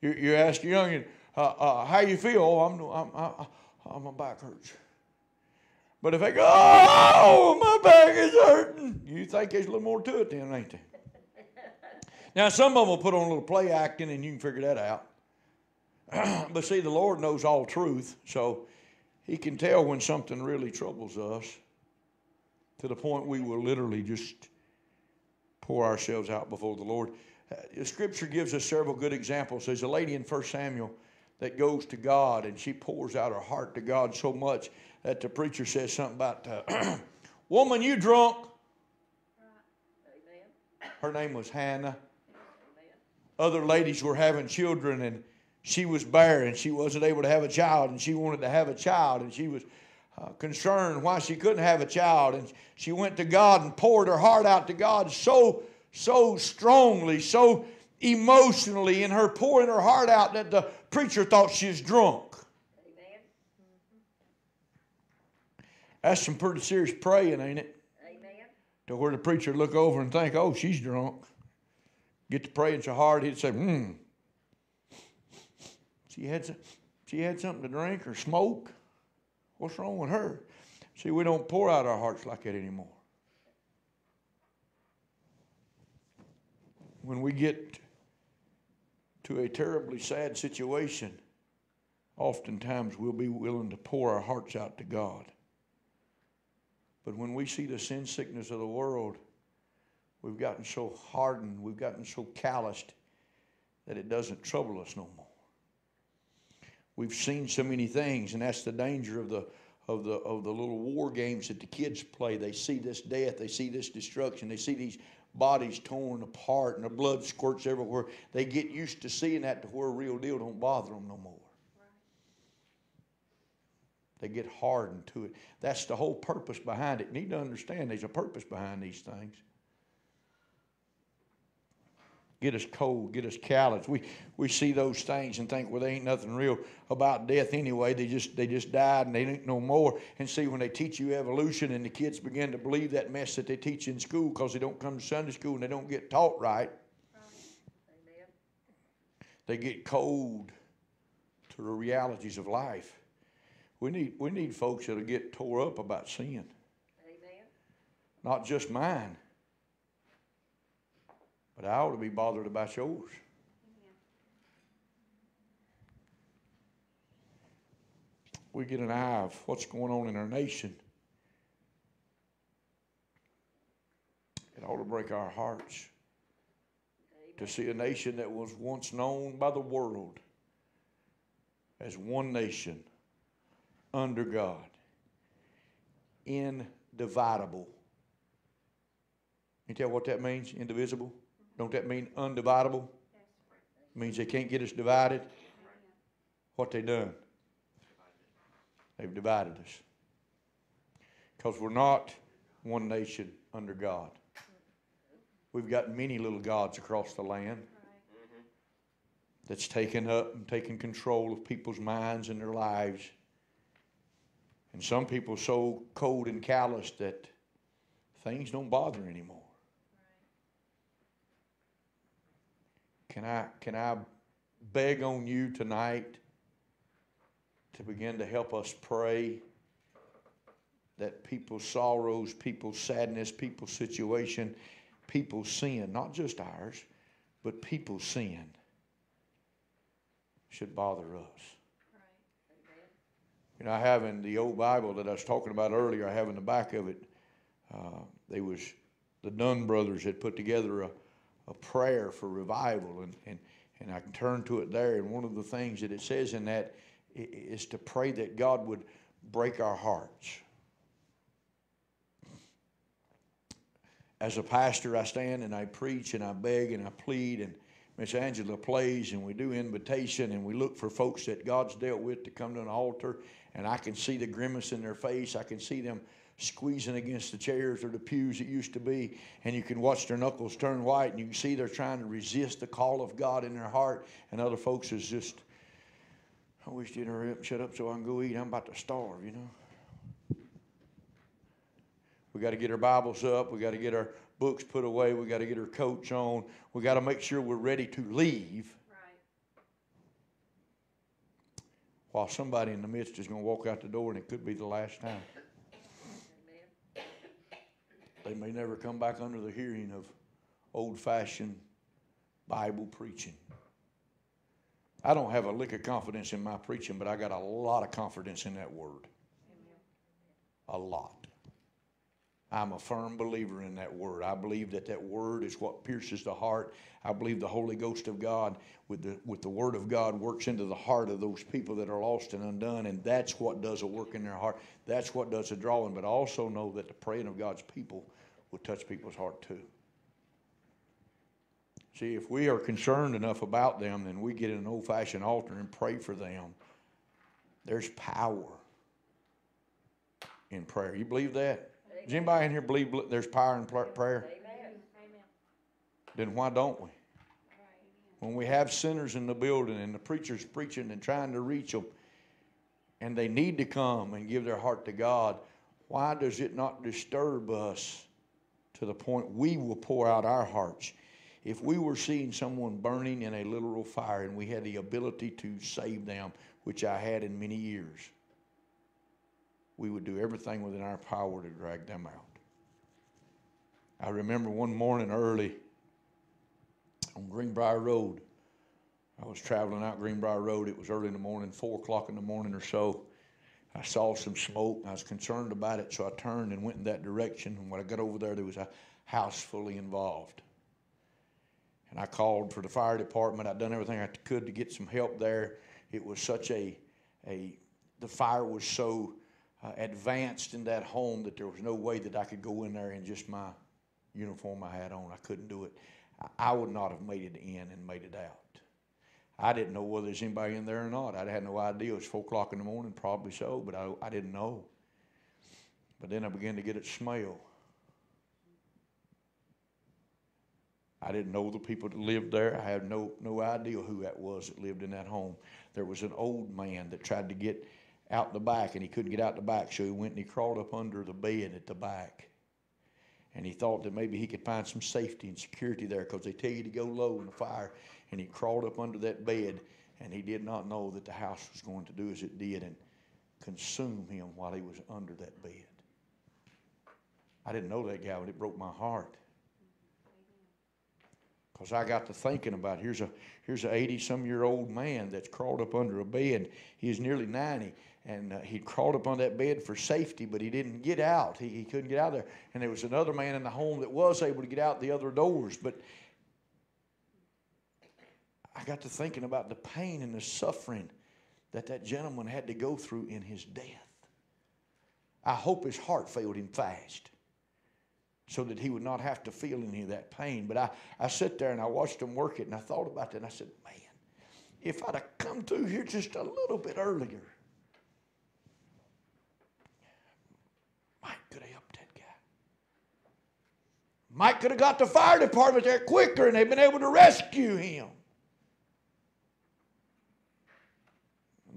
You, you ask a youngin, uh, uh, how you feel? Oh, I'm, I'm, I, I, my back hurts. But if they go, oh, my back is hurting, you think there's a little more to it then, ain't there? Now, some of them will put on a little play acting and you can figure that out. but see, the Lord knows all truth, so He can tell when something really troubles us to the point we will literally just pour ourselves out before the Lord. Uh, scripture gives us several good examples. There's a lady in 1 Samuel that goes to God and she pours out her heart to God so much that the preacher says something about, uh, Woman, you drunk. Her name was Hannah. Other ladies were having children and she was barren. And she wasn't able to have a child and she wanted to have a child and she was uh, concerned why she couldn't have a child. And she went to God and poured her heart out to God so so strongly, so emotionally in her pouring her heart out that the preacher thought she was drunk. Amen. That's some pretty serious praying, ain't it? Amen. To where the preacher look over and think, oh, she's drunk. Get to praying so hard, he'd say, hmm. She had some, She had something to drink or smoke. What's wrong with her? See, we don't pour out our hearts like that anymore. When we get to a terribly sad situation, oftentimes we'll be willing to pour our hearts out to God. But when we see the sin sickness of the world, we've gotten so hardened, we've gotten so calloused that it doesn't trouble us no more. We've seen so many things, and that's the danger of the of the of the little war games that the kids play. They see this death, they see this destruction, they see these bodies torn apart and the blood squirts everywhere. They get used to seeing that to where real deal don't bother them no more. They get hardened to it. That's the whole purpose behind it. You need to understand there's a purpose behind these things. Get us cold, get us callous. We we see those things and think, well, there ain't nothing real about death anyway. They just they just died and they ain't no more. And see, when they teach you evolution and the kids begin to believe that mess that they teach in school because they don't come to Sunday school and they don't get taught right, Amen. they get cold to the realities of life. We need, we need folks that'll get tore up about sin. Amen. Not just mine, but I ought to be bothered about yours. We get an eye of what's going on in our nation. It ought to break our hearts to see a nation that was once known by the world as one nation under God, indivisible. You tell what that means? Indivisible? Don't that mean undividable? It means they can't get us divided. What they done? They've divided us. Because we're not one nation under God. We've got many little gods across the land that's taken up and taken control of people's minds and their lives. And some people so cold and callous that things don't bother anymore. Can I can I beg on you tonight to begin to help us pray that people's sorrows, people's sadness, people's situation, people's sin, not just ours, but people's sin should bother us. You know, I have in the old Bible that I was talking about earlier, I have in the back of it, uh, they was the Dunn brothers had put together a, a prayer for revival, and, and, and I can turn to it there. And one of the things that it says in that is to pray that God would break our hearts. As a pastor, I stand and I preach and I beg and I plead, and Miss Angela plays, and we do invitation, and we look for folks that God's dealt with to come to an altar, and I can see the grimace in their face. I can see them squeezing against the chairs or the pews it used to be, and you can watch their knuckles turn white, and you can see they're trying to resist the call of God in their heart, and other folks is just, I wish you'd hurry up and shut up so I can go eat. I'm about to starve, you know. We got to get our Bibles up. We got to get our books put away. We got to get our coats on. We got to make sure we're ready to leave while somebody in the midst is going to walk out the door and it could be the last time. Amen. They may never come back under the hearing of old fashioned Bible preaching. I don't have a lick of confidence in my preaching, but I got a lot of confidence in that word. A lot. I'm a firm believer in that word. I believe that that word is what pierces the heart. I believe the Holy Ghost of God, with the with the Word of God, works into the heart of those people that are lost and undone, and that's what does a work in their heart. That's what does a drawing. But I also know that the praying of God's people will touch people's heart too. See, if we are concerned enough about them, then we get in an old-fashioned altar and pray for them. There's power in prayer. You believe that? Does anybody in here believe there's power in prayer? Amen. Then why don't we? When we have sinners in the building and the preacher's preaching and trying to reach them, and they need to come and give their heart to God, why does it not disturb us to the point we will pour out our hearts? If we were seeing someone burning in a literal fire and we had the ability to save them, which I had in many years, we would do everything within our power to drag them out. I remember one morning early on Greenbrier Road. I was traveling out Greenbrier Road. It was early in the morning, four o'clock in the morning or so. I saw some smoke. I was concerned about it, so I turned and went in that direction. And when I got over there, there was a house fully involved. And I called for the fire department. I'd done everything I could to get some help there. It was such a, a the fire was so uh, advanced in that home that there was no way that I could go in there in just my uniform I had on. I couldn't do it. I would not have made it in and made it out. I didn't know whether there's anybody in there or not. I had no idea. It was four o'clock in the morning, probably so, but I, I didn't know. But then I began to get a smell. I didn't know the people that lived there. I had no, no idea who that was that lived in that home. There was an old man that tried to get out the back, and he couldn't get out the back, so he went and he crawled up under the bed at the back. And he thought that maybe he could find some safety and security there because they tell you to go low in the fire. And he crawled up under that bed, and he did not know that the house was going to do as it did and consume him while he was under that bed. I didn't know that guy, but it broke my heart. Because I got to thinking about here's a here's an 80 some year old man that's crawled up under a bed. He's nearly 90, and uh, he crawled up on that bed for safety, but he didn't get out. He, he couldn't get out there. And there was another man in the home that was able to get out the other doors, but I got to thinking about the pain and the suffering that that gentleman had to go through in his death. I hope his heart failed him fast so that he would not have to feel any of that pain. But I, I sit there and I watched him work it and I thought about that and I said, man, if I'd have come through here just a little bit earlier, Mike could have helped that guy. Mike could have got the fire department there quicker and they'd been able to rescue him.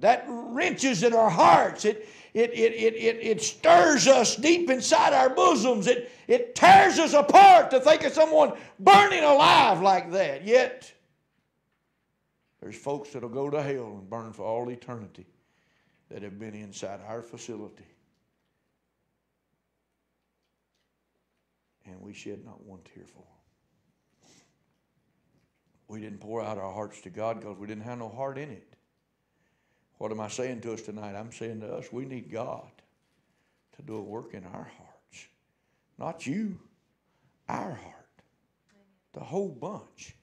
That wrenches in our hearts. It, it, it, it, it, it stirs us deep inside our bosoms. It, it tears us apart to think of someone burning alive like that. Yet, there's folks that'll go to hell and burn for all eternity that have been inside our facility. And we shed not one tear for them. We didn't pour out our hearts to God because we didn't have no heart in it. What am I saying to us tonight? I'm saying to us, we need God to do a work in our hearts. Not you, our heart. The whole bunch.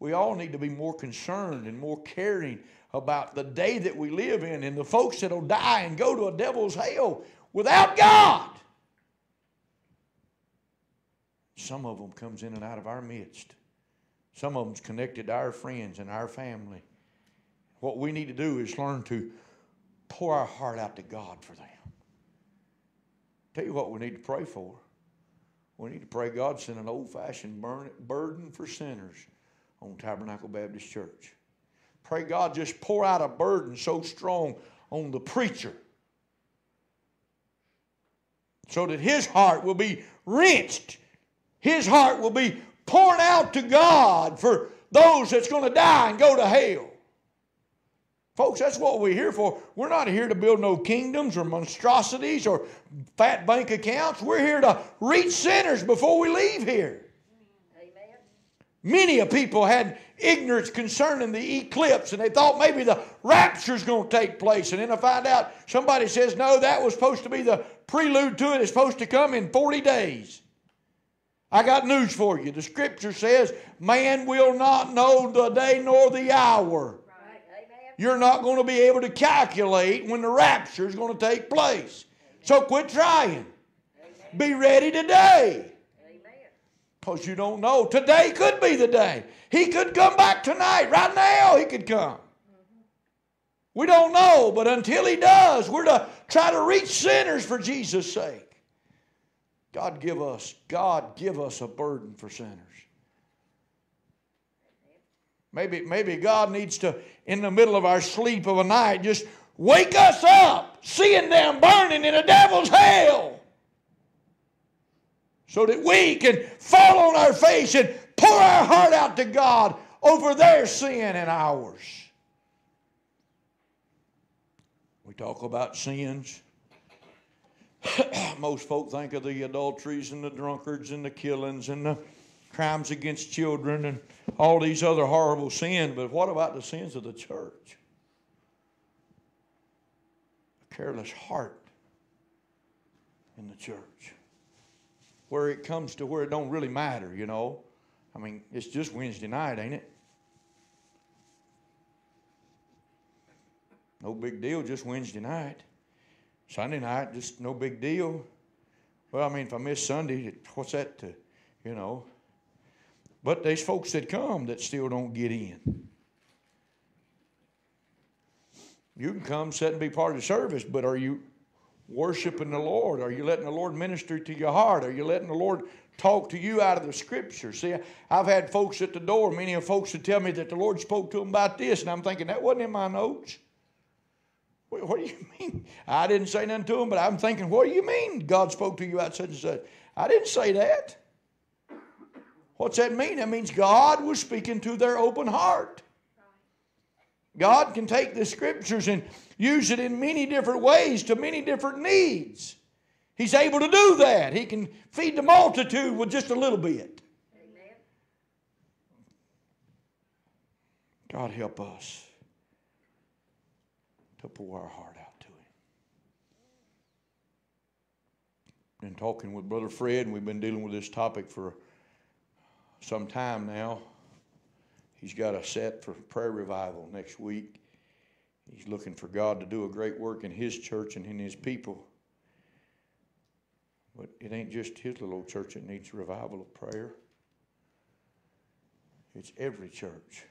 We all need to be more concerned and more caring about the day that we live in and the folks that'll die and go to a devil's hell without God. Some of them comes in and out of our midst. Some of them's connected to our friends and our family. What we need to do is learn to pour our heart out to God for them. Tell you what we need to pray for. We need to pray God send an old fashioned burden for sinners on Tabernacle Baptist Church. Pray God just pour out a burden so strong on the preacher so that his heart will be wrenched. His heart will be poured out to God for those that's going to die and go to hell. Folks, that's what we're here for. We're not here to build no kingdoms or monstrosities or fat bank accounts. We're here to reach sinners before we leave here. Amen. Many of people had ignorance concerning the eclipse and they thought maybe the rapture is going to take place. And then I find out somebody says, no, that was supposed to be the prelude to it. It's supposed to come in 40 days. I got news for you. The scripture says, man will not know the day nor the hour you're not going to be able to calculate when the rapture is going to take place. So quit trying. Be ready today. Because you don't know. Today could be the day. He could come back tonight. Right now, he could come. We don't know, but until he does, we're to try to reach sinners for Jesus' sake. God give us, God give us a burden for sinners. Maybe, maybe God needs to, in the middle of our sleep of a night, just wake us up, seeing them burning in a devil's hell, so that we can fall on our face and pour our heart out to God over their sin and ours. We talk about sins. Most folk think of the adulteries and the drunkards and the killings and the crimes against children and all these other horrible sins, but what about the sins of the church? A careless heart in the church. Where it comes to where it don't really matter, you know. I mean, it's just Wednesday night, ain't it? No big deal, just Wednesday night. Sunday night, just no big deal. Well, I mean, if I miss Sunday, what's that to, you know? But there's folks that come that still don't get in. You can come, sit and be part of the service, but are you worshiping the Lord? Are you letting the Lord minister to your heart? Are you letting the Lord talk to you out of the scripture? See, I've had folks at the door, many of folks that tell me that the Lord spoke to them about this, and I'm thinking, that wasn't in my notes. What, what do you mean? I didn't say nothing to them, but I'm thinking, what do you mean God spoke to you about such and such? I didn't say that. What's that mean? That means God was speaking to their open heart. God can take the scriptures and use it in many different ways to many different needs. He's able to do that. He can feed the multitude with just a little bit. God help us to pour our heart out to Him. Been talking with Brother Fred, and we've been dealing with this topic for some time now. He's got a set for prayer revival next week. He's looking for God to do a great work in his church and in his people. But it ain't just his little church that needs revival of prayer. It's every church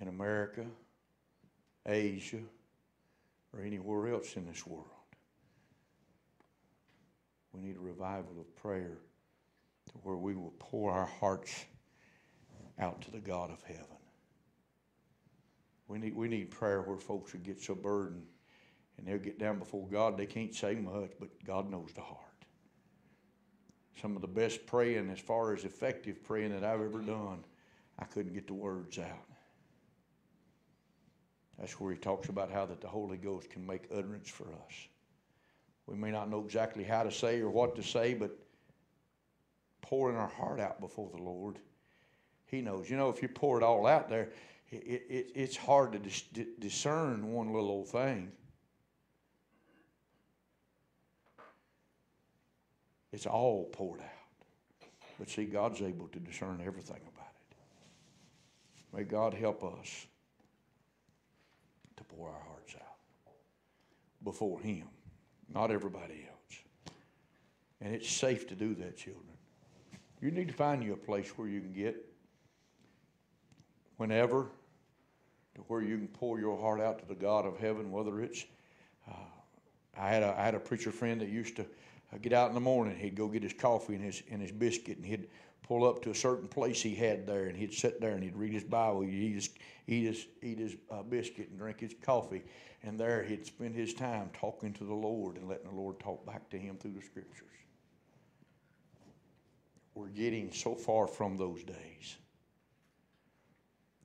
in America, Asia, or anywhere else in this world. We need a revival of prayer to where we will pour our hearts out to the God of heaven. We need, we need prayer where folks would get so burdened and they'll get down before God. They can't say much, but God knows the heart. Some of the best praying, as far as effective praying that I've ever done, I couldn't get the words out. That's where he talks about how that the Holy Ghost can make utterance for us. We may not know exactly how to say or what to say, but pouring our heart out before the Lord, He knows. You know, if you pour it all out there, it, it, it's hard to dis- discern one little old thing. It's all poured out. But see, God's able to discern everything about it. May God help us to pour our hearts out before Him, not everybody else. And it's safe to do that, children. You need to find you a place where you can get whenever to where you can pour your heart out to the God of heaven, whether it's uh, I had a I had a preacher friend that used to uh, get out in the morning. He'd go get his coffee and his and his biscuit, and he'd pull up to a certain place he had there, and he'd sit there and he'd read his Bible, he'd eat his eat his eat his uh, biscuit and drink his coffee, and there he'd spend his time talking to the Lord and letting the Lord talk back to him through the Scriptures. We're getting so far from those days.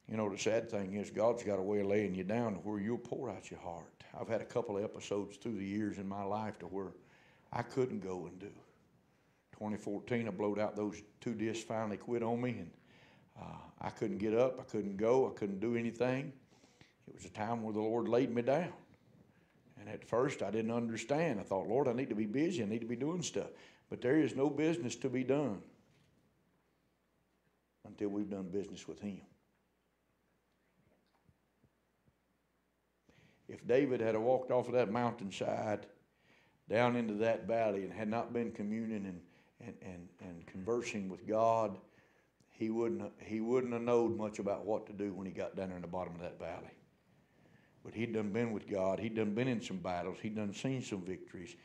You know, the sad thing is, God's got a way of laying you down to where you'll pour out your heart. I've had a couple of episodes through the years in my life to where I couldn't go and do. 2014, I blowed out those two discs, finally quit on me, and uh, I couldn't get up, I couldn't go, I couldn't do anything. It was a time where the Lord laid me down. And at first, I didn't understand. I thought, Lord, I need to be busy, I need to be doing stuff. But there is no business to be done until we've done business with Him. If David had walked off of that mountainside down into that valley and had not been communing and, and, and, and conversing with God, he wouldn't, he wouldn't have known much about what to do when he got down there in the bottom of that valley. But he'd done been with God. He'd done been in some battles. He'd done seen some victories.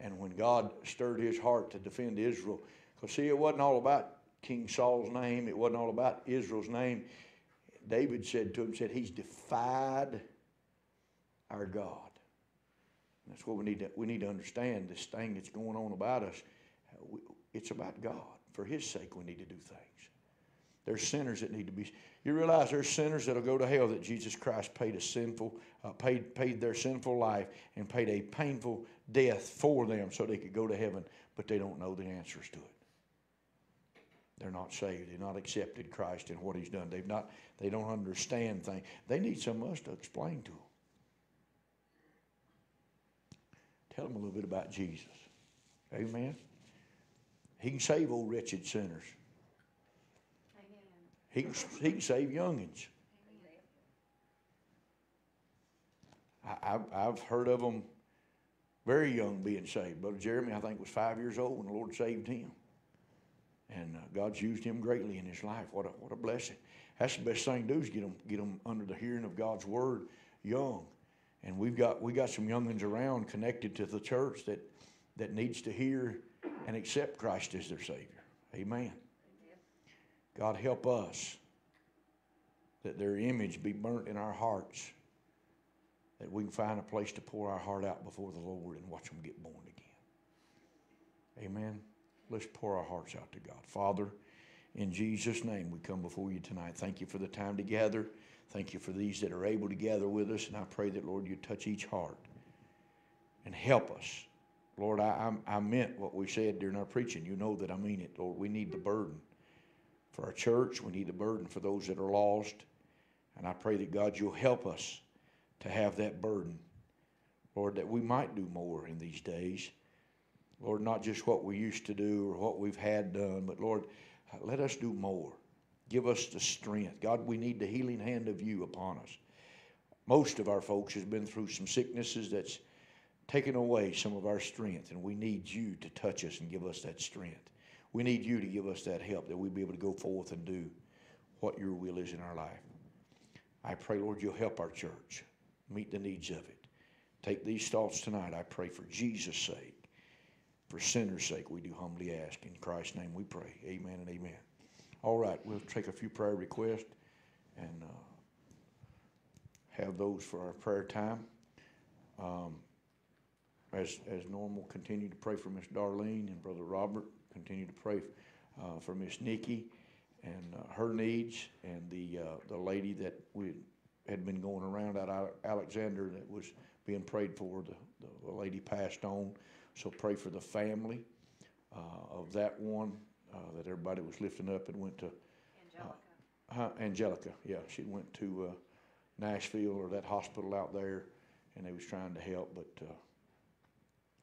And when God stirred his heart to defend Israel, because see, it wasn't all about King Saul's name. It wasn't all about Israel's name. David said to him, said, He's defied our God. That's what we need to we need to understand. This thing that's going on about us, it's about God. For His sake, we need to do things. There's sinners that need to be. You realize there's sinners that'll go to hell that Jesus Christ paid a sinful, uh, paid paid their sinful life and paid a painful death for them so they could go to heaven, but they don't know the answers to it. They're not saved. They've not accepted Christ and what He's done. They've not. They don't understand things. They need some of us to explain to them. Tell them a little bit about Jesus. Amen. He can save old wretched sinners. He can, he can save youngins. I, I've, I've heard of them very young being saved. Brother Jeremy, I think, was five years old when the Lord saved him. And uh, God's used him greatly in his life. What a, what a blessing. That's the best thing to do is get them, get them under the hearing of God's word young. And we've got, we got some youngins around connected to the church that, that needs to hear and accept Christ as their Savior. Amen. God help us that their image be burnt in our hearts, that we can find a place to pour our heart out before the Lord and watch them get born again. Amen. Let's pour our hearts out to God. Father, in Jesus' name, we come before you tonight. Thank you for the time together. Thank you for these that are able to gather with us. And I pray that, Lord, you touch each heart and help us. Lord, I, I, I meant what we said during our preaching. You know that I mean it, Lord. We need the burden for our church. We need the burden for those that are lost. And I pray that, God, you'll help us to have that burden. Lord, that we might do more in these days. Lord, not just what we used to do or what we've had done, but Lord, let us do more. Give us the strength. God, we need the healing hand of you upon us. Most of our folks has been through some sicknesses that's taken away some of our strength, and we need you to touch us and give us that strength. We need you to give us that help that we be able to go forth and do what your will is in our life. I pray, Lord, you'll help our church meet the needs of it. Take these thoughts tonight, I pray, for Jesus' sake. For sinners' sake, we do humbly ask. In Christ's name we pray. Amen and amen. All right, we'll take a few prayer requests and uh, have those for our prayer time. Um, as, as normal, continue to pray for Miss Darlene and Brother Robert. Continue to pray uh, for Miss Nikki and uh, her needs, and the uh, the lady that we had been going around at Alexander that was being prayed for. The, the lady passed on. So pray for the family uh, of that one uh, that everybody was lifting up and went to. Angelica. Uh, Angelica, yeah, she went to uh, Nashville or that hospital out there, and they was trying to help, but uh,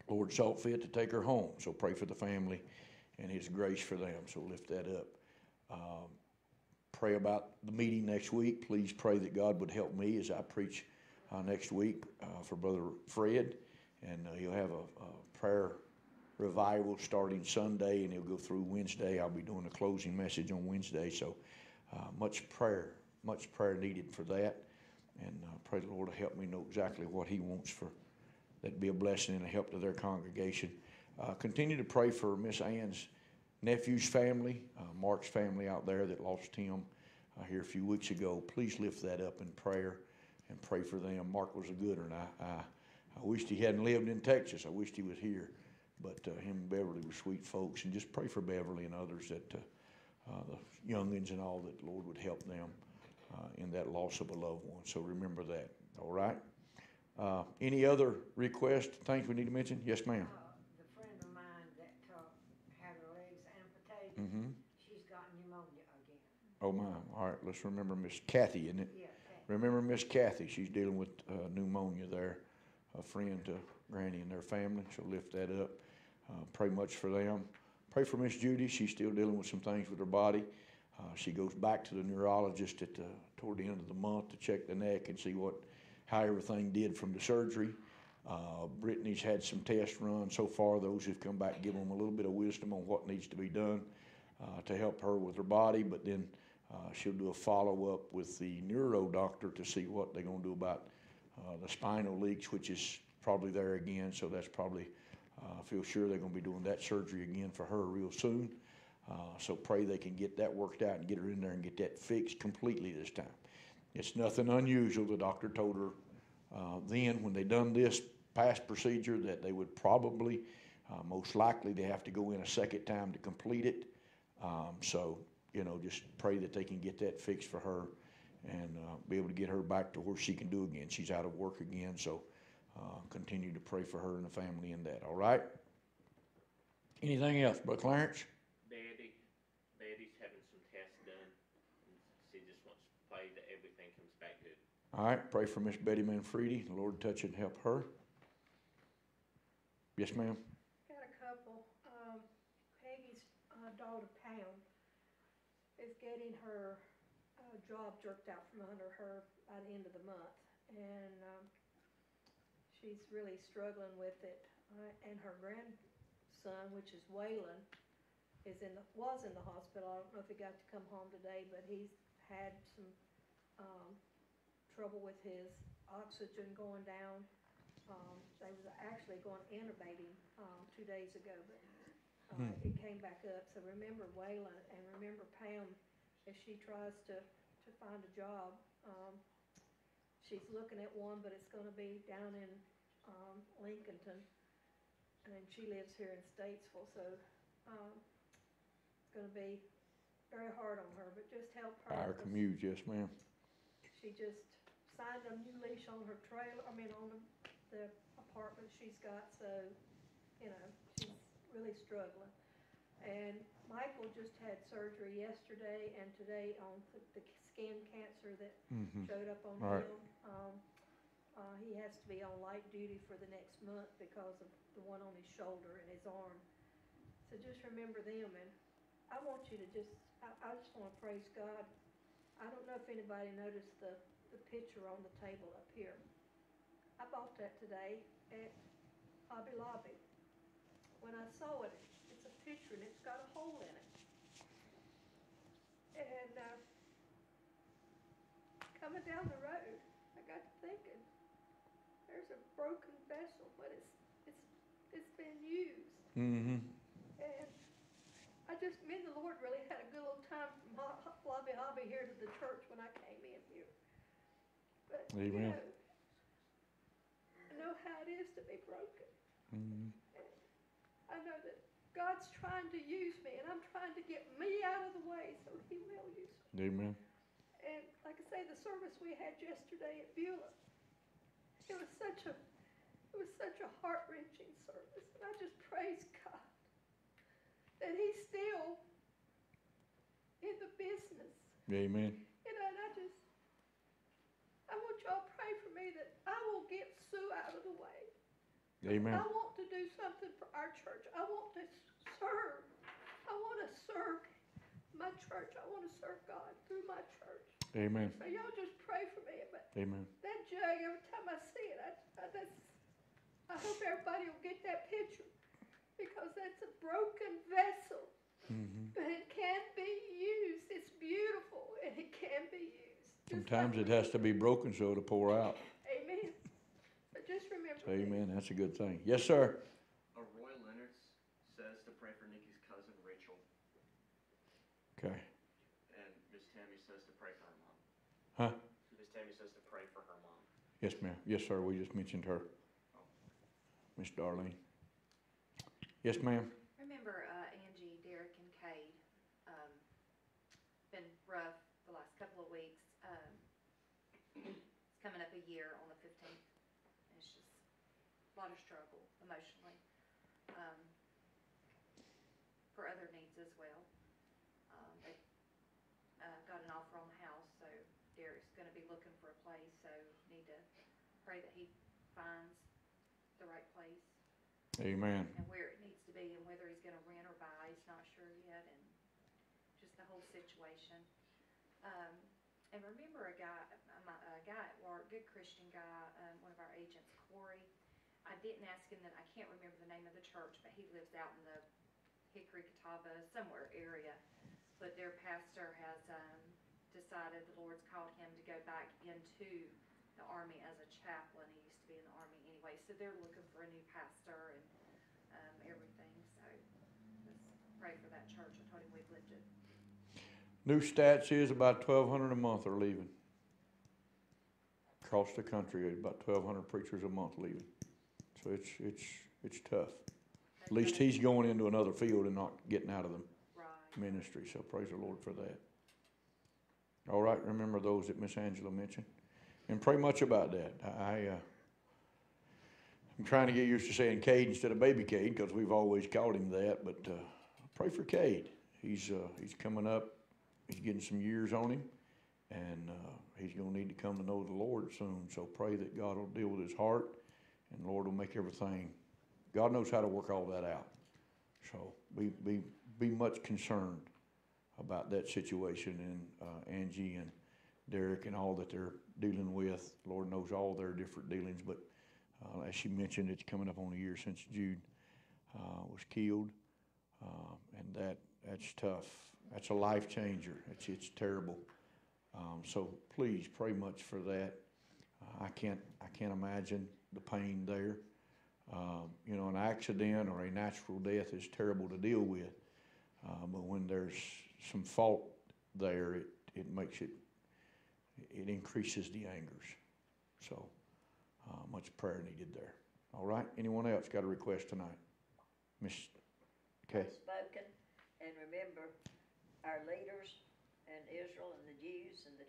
Lord saw fit to take her home. So pray for the family and His grace for them. So lift that up. Um, pray about the meeting next week. Please pray that God would help me as I preach uh, next week uh, for Brother Fred, and uh, he'll have a, a, prayer revival starting Sunday, and he'll go through Wednesday. I'll be doing a closing message on Wednesday, so uh, much prayer, much prayer needed for that, and uh, pray the Lord to help me know exactly what He wants for that be a blessing and a help to their congregation. Uh, continue to pray for Miss Ann's nephew's family, Mark's family out there that lost him here a few weeks ago. Please lift that up in prayer and pray for them. Mark was a good one. I, I, I wished he hadn't lived in Texas. I wished he was here. But uh, him and Beverly were sweet folks. And just pray for Beverly and others that uh, uh, the youngins and all that the Lord would help them uh, in that loss of a loved one. So remember that. All right? Uh, any other requests, things we need to mention? Yes, ma'am. Uh, the friend of mine that had her legs amputated, Mm-hmm. she's got pneumonia again. Oh, my. All right. Let's remember Miss Kathy, isn't it? Yeah, Remember Miss Kathy, she's dealing with uh, pneumonia there, a friend to Granny and their family, She'll lift that up. Uh, pray much for them. Pray for Miss Judy, she's still dealing with some things with her body. Uh, she goes back to the neurologist at the, toward the end of the month to check the neck and see what, how everything did from the surgery. Uh, Brittany's had some tests run so far. Those have come back, give them a little bit of wisdom on what needs to be done uh, to help her with her body. But then uh, she'll do a follow up with the neuro doctor to see what they're going to do about uh, the spinal leaks, which is probably there again. So that's probably, uh, I feel sure they're going to be doing that surgery again for her real soon. Uh, so pray they can get that worked out and get her in there and get that fixed completely this time. It's nothing unusual. The doctor told her then when they done this past procedure that they would probably, most likely, they have to go in a second time to complete it. Um, so you know, just pray that they can get that fixed for her and uh, be able to get her back to where she can do again. She's out of work again, so uh, continue to pray for her and the family in that. All right. Anything else, Brother Clarence? Betty, Betty's having some tests done, she just wants to pray that everything comes back good. All right. Pray for Miss Betty Manfredi. The Lord touch and help her. Yes, ma'am. Got a couple, um, Peggy's, uh, daughter Pam is getting her, job jerked out from under her by the end of the month. And, um, she's really struggling with it, uh, and her grandson, which is Waylon, is in the, was in the hospital, I don't know if he got to come home today, but he's had some, um, trouble with his oxygen going down. Um, they was actually going to intubate him, um, two days ago, but, uh, Hmm. it came back up, so remember Waylon, and remember Pam, as she tries to, to find a job, um, she's looking at one, but it's gonna be down in, um, Lincolnton, and she lives here in Statesville, so, um, it's gonna be very hard on her, but just help her. Our commute, yes, ma'am. She just signed a new lease on her trailer, I mean, on the, the apartment she's got, so, you know, she's really struggling. And Michael just had surgery yesterday and today on the, the skin cancer that Mm-hmm. showed up on Right. him. Um, uh, he has to be on light duty for the next month because of the one on his shoulder and his arm. So just remember them, and I want you to just, I, I just wanna praise God. I don't know if anybody noticed the, the picture on the table up here. I bought that today at Hobby Lobby. When I saw it, it's a picture and it's got a hole in it. And, uh, coming down the road, I got to thinking, there's a broken vessel, but it's, it's, it's been used. Mm-hmm. And I just, me and the Lord really had a good little time from Lobby Hobby here to the church when I came in here. But, you know, I know how it is to be broken. Mm-hmm. I know that God's trying to use me, and I'm trying to get me out of the way so He will use me. Amen. And like I say, the service we had yesterday at Beulah, it was such a, it was such a heart wrenching service, and I just praise God that He's still in the business. Amen. You know, and I just, I want y'all to pray for me that I will get Sue out of the way. Amen. I want to do something for our church. I want to serve. I want to serve my church. I want to serve God through my church. Amen. So y'all just pray for me. But Amen. that jug, every time I see it, I, I, that's, I hope everybody will get that picture because that's a broken vessel, Mm-hmm. but it can be used. It's beautiful and it can be used. Sometimes it has to be broken so it'll pour out. Amen. But just remember. me. Amen. That's a good thing. Yes, sir. Uh, Roy Leonard says to pray for Nikki's cousin Rachel, Okay. and Miss Tammy says to pray for her mom. Huh? Miss Tammy says to pray for her mom. Yes, ma'am. Yes, sir. We just mentioned her. Miss Darlene. Yes, ma'am. Remember uh, Angie, Derek, and Cade? Um, been rough the last couple of weeks. Um, it's coming up a year on the fifteenth. It's just a lot of struggle emotionally. Um, for other needs as well. Um, they uh, got an offer on the house, so Derek's going to be looking for a place. So need to pray that he finds the right place Amen. and where it needs to be and whether he's gonna rent or buy, he's not sure yet, and just the whole situation. Um, and remember a guy, a, guy at work, good Christian guy, um, one of our agents, Corey. I didn't ask him that, I can't remember the name of the church, but he lives out in the Hickory Catawba, somewhere area. But their pastor has, um, decided the Lord's called him to go back into the army as a chaplain. He used to be in the army anyway, so they're looking for a new pastor and, um, everything, so let's pray for that church. I told him we'd lift it. New stats is about twelve hundred a month are leaving. Across the country, about twelve hundred preachers a month leaving. So it's, it's, it's tough. At least he's going into another field and not getting out of the Right, ministry. So praise the Lord for that. All right, remember those that Miss Angela mentioned, and pray much about that. I, uh, I'm trying to get used to saying Cade instead of Baby Cade because we've always called him that. But uh, pray for Cade. He's uh, he's coming up. He's getting some years on him, and uh, he's going to need to come to know the Lord soon. So pray that God will deal with his heart, and Lord will make everything. God knows how to work all that out. So be be be much concerned about that situation and uh, Angie and Derek and all that they're dealing with. Lord knows all their different dealings, but uh, as she mentioned, it's coming up on a year since Jude uh, was killed, uh, and that that's tough. That's a life changer. It's it's terrible. Um, so please pray much for that. Uh, I can't I can't imagine the pain there. Um, you know, an accident or a natural death is terrible to deal with, uh, but when there's some fault there, it it makes it it increases the angers. So. Uh, much prayer needed there. All right. Anyone else got a request tonight? Miss. Okay. Spoken, and remember our leaders and Israel and the Jews and the,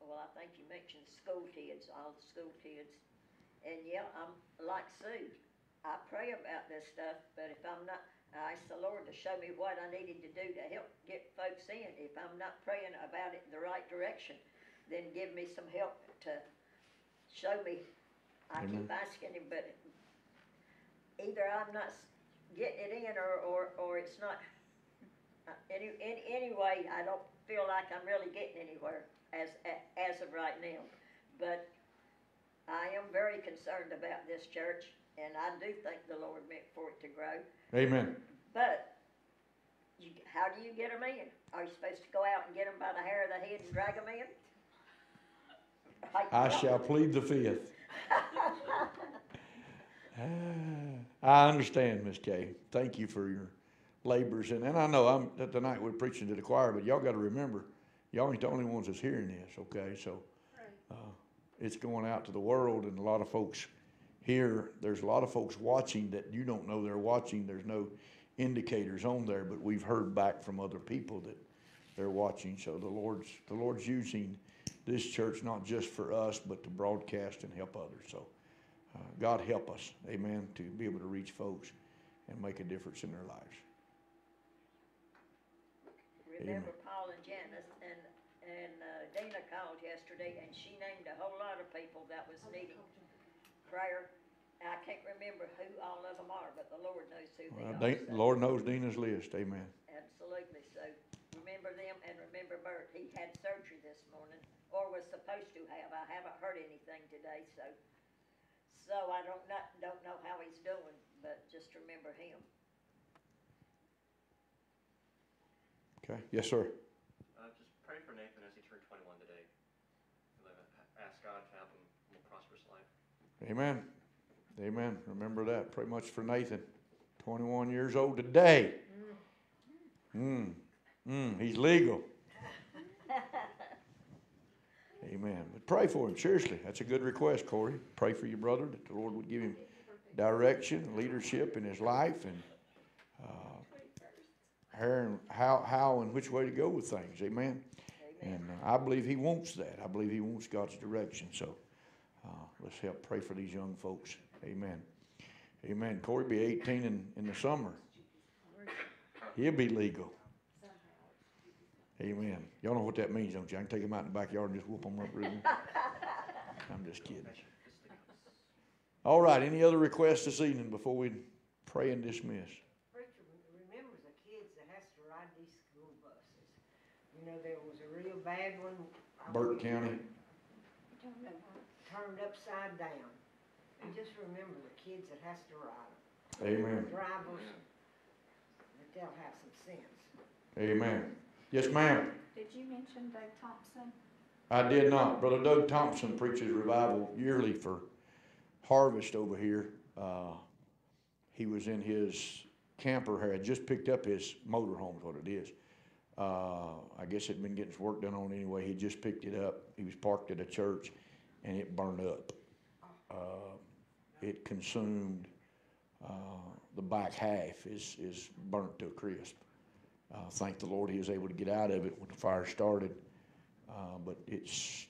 well, I think you mentioned school kids, all the school kids. And yeah, I'm like Sue. I pray about this stuff, but if I'm not, I ask the Lord to show me what I needed to do to help get folks in. If I'm not praying about it in the right direction, then give me some help to show me. I keep asking him, but either I'm not getting it in or, or, or it's not. uh, Any, any, anyway, I don't feel like I'm really getting anywhere as, as of right now. But I am very concerned about this church and I do think the Lord meant for it to grow. Amen. But you, how do you get them in? Are you supposed to go out and get them by the hair of the head and drag them in? I shall plead the fifth. I understand, Miss Kay. Thank you for your labors, and, and I know I'm that tonight we're preaching to the choir, but y'all got to remember, y'all ain't the only ones that's hearing this. Okay, so uh, it's going out to the world, and a lot of folks here. There's a lot of folks watching that you don't know they're watching. There's no indicators on there, but we've heard back from other people that they're watching. So the Lord's the Lord's using this church not just for us, but to broadcast and help others. So uh, God help us, Amen, to be able to reach folks and make a difference in their lives. Remember Paul and Janice, and, and uh, Dana called yesterday, and she named a whole lot of people that was needing prayer. I can't remember who all of them are, but the Lord knows who they are. So- the Lord knows Dina's list, Amen. Absolutely, so remember them and remember Bert. He had surgery this morning, or was supposed to have. I haven't heard anything today, so, so I don't not, don't know how he's doing, but just remember him. Okay, yes, sir. Uh, just pray for Nathan as he turned 21 today. Ask God to help him live a prosperous life. Amen. Amen. Remember that. Pray much for Nathan. 21 years old today. Mm. Mm. He's legal. Amen. But pray for him. Seriously. That's a good request, Corey. Pray for your brother that the Lord would give him direction, leadership in his life, and uh, how, how and which way to go with things. Amen. And uh, I believe he wants that. I believe he wants God's direction. So uh, let's help pray for these young folks. Amen. Amen. Corey be 18 in, in the summer. He'll be legal. Amen. Y'all know what that means, don't you? I can take him out in the backyard and just whoop him up real. I'm just kidding. All right. Any other requests this evening before we pray and dismiss? Preacher remembers the kids that has to ride these school buses. You know, there was a real bad one. I Burke believe, County. Turned upside down. And just remember the kids that has to ride them. Amen. Drivers, that they'll have some sense. Amen. Yes, ma'am. Did you mention Dave Thompson? I did not. Brother Doug Thompson preaches revival yearly for Harvest over here. Uh, he was in his camper, had just picked up his motorhome, is what it is. Uh, I guess it'd been getting work done on anyway. He just picked it up. He was parked at a church and it burned up. Uh, it consumed uh, the back half is, is burnt to a crisp. Uh, thank the Lord he was able to get out of it when the fire started. Uh, but it's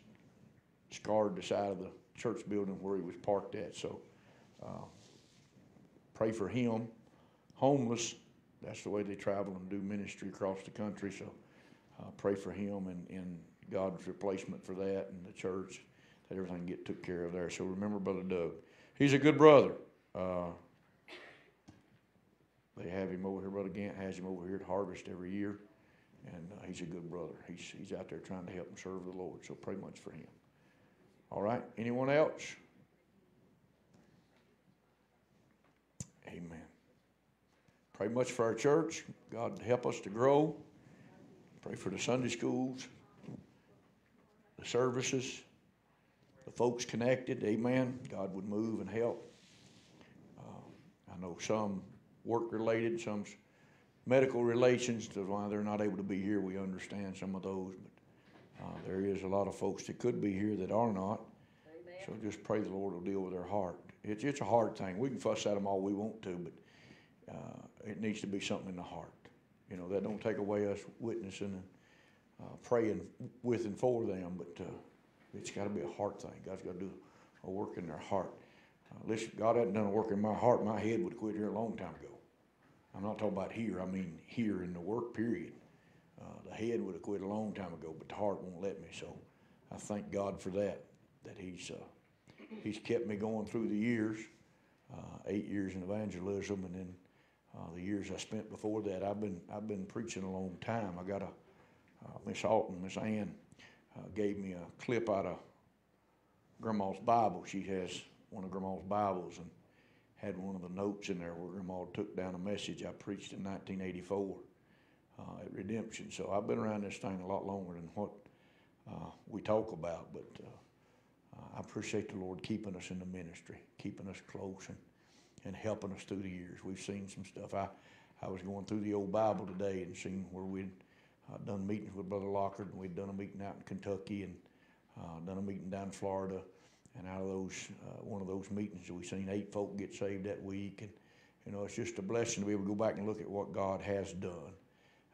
scarred the side of the church building where he was parked at. So uh, pray for him. Homeless, that's the way they travel and do ministry across the country. So uh, pray for him and, and God's replacement for that and the church, that everything get took care of there. So remember Brother Doug. He's a good brother. They have him over here, Brother Gant has him over here at Harvest every year. And uh, he's a good brother. He's, he's out there trying to help and serve the Lord. So pray much for him. All right. Anyone else? Amen. Pray much for our church. God help us to grow. Pray for the Sunday schools, the services, the folks connected. Amen. God would move and help. Uh, I know some work related, some's medical relations to why they're not able to be here. We understand some of those, but uh, there is a lot of folks that could be here that are not. Amen. So just pray the Lord will deal with their heart. It's, it's a hard thing. We can fuss at them all we want to, but uh, it needs to be something in the heart. You know, that don't take away us witnessing and uh, praying with and for them, but uh, it's got to be a heart thing. God's got to do a work in their heart. Uh, listen, God hadn't done a work in my heart, my head would have quit here a long time ago. I'm not talking about here, I mean here in the work period. Uh, the head would have quit a long time ago, but the heart won't let me. So I thank God for that, that He's, uh, he's kept me going through the years, uh, eight years in evangelism, and then uh, the years I spent before that. I've been, I've been preaching a long time. I got a, uh, Miss Alton, Miss Ann, uh, gave me a clip out of Grandma's Bible. She has one of Grandma's Bibles and had one of the notes in there where Grandma took down a message I preached in 1984 uh, at Redemption. So I've been around this thing a lot longer than what uh, we talk about, but uh, I appreciate the Lord keeping us in the ministry, keeping us close, and, and helping us through the years. We've seen some stuff. I, I was going through the old Bible today and seen where we'd uh, done meetings with Brother Lockard, and we'd done a meeting out in Kentucky, and uh, done a meeting down in Florida. And out of those, uh, one of those meetings, we seen eight folk get saved that week. And, you know, it's just a blessing to be able to go back and look at what God has done.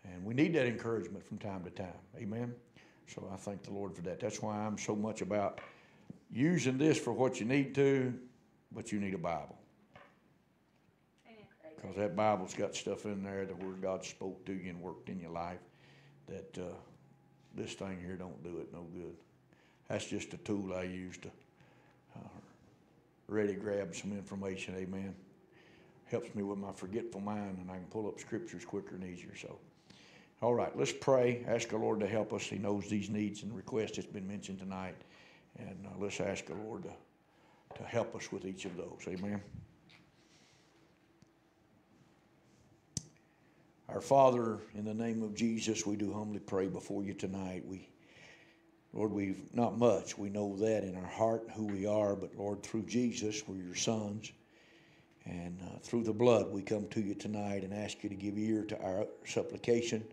And we need that encouragement from time to time. Amen. So I thank the Lord for that. That's why I'm so much about using this for what you need to, but you need a Bible. Because that Bible's got stuff in there that where God spoke to you and worked in your life that uh, this thing here don't do it no good. That's just a tool I use to ready grab some information. Amen. Helps me with my forgetful mind, and I can pull up scriptures quicker and easier. So, all right, let's pray. Ask the Lord to help us. He knows these needs and requests that's been mentioned tonight, and uh, let's ask the Lord to, to help us with each of those. Amen. Our Father, in the name of Jesus, we do humbly pray before you tonight. We Lord, we've not much. We know that in our heart, who we are, but Lord, through Jesus, we're your sons. And uh, through the blood, we come to you tonight and ask you to give ear to our supplication.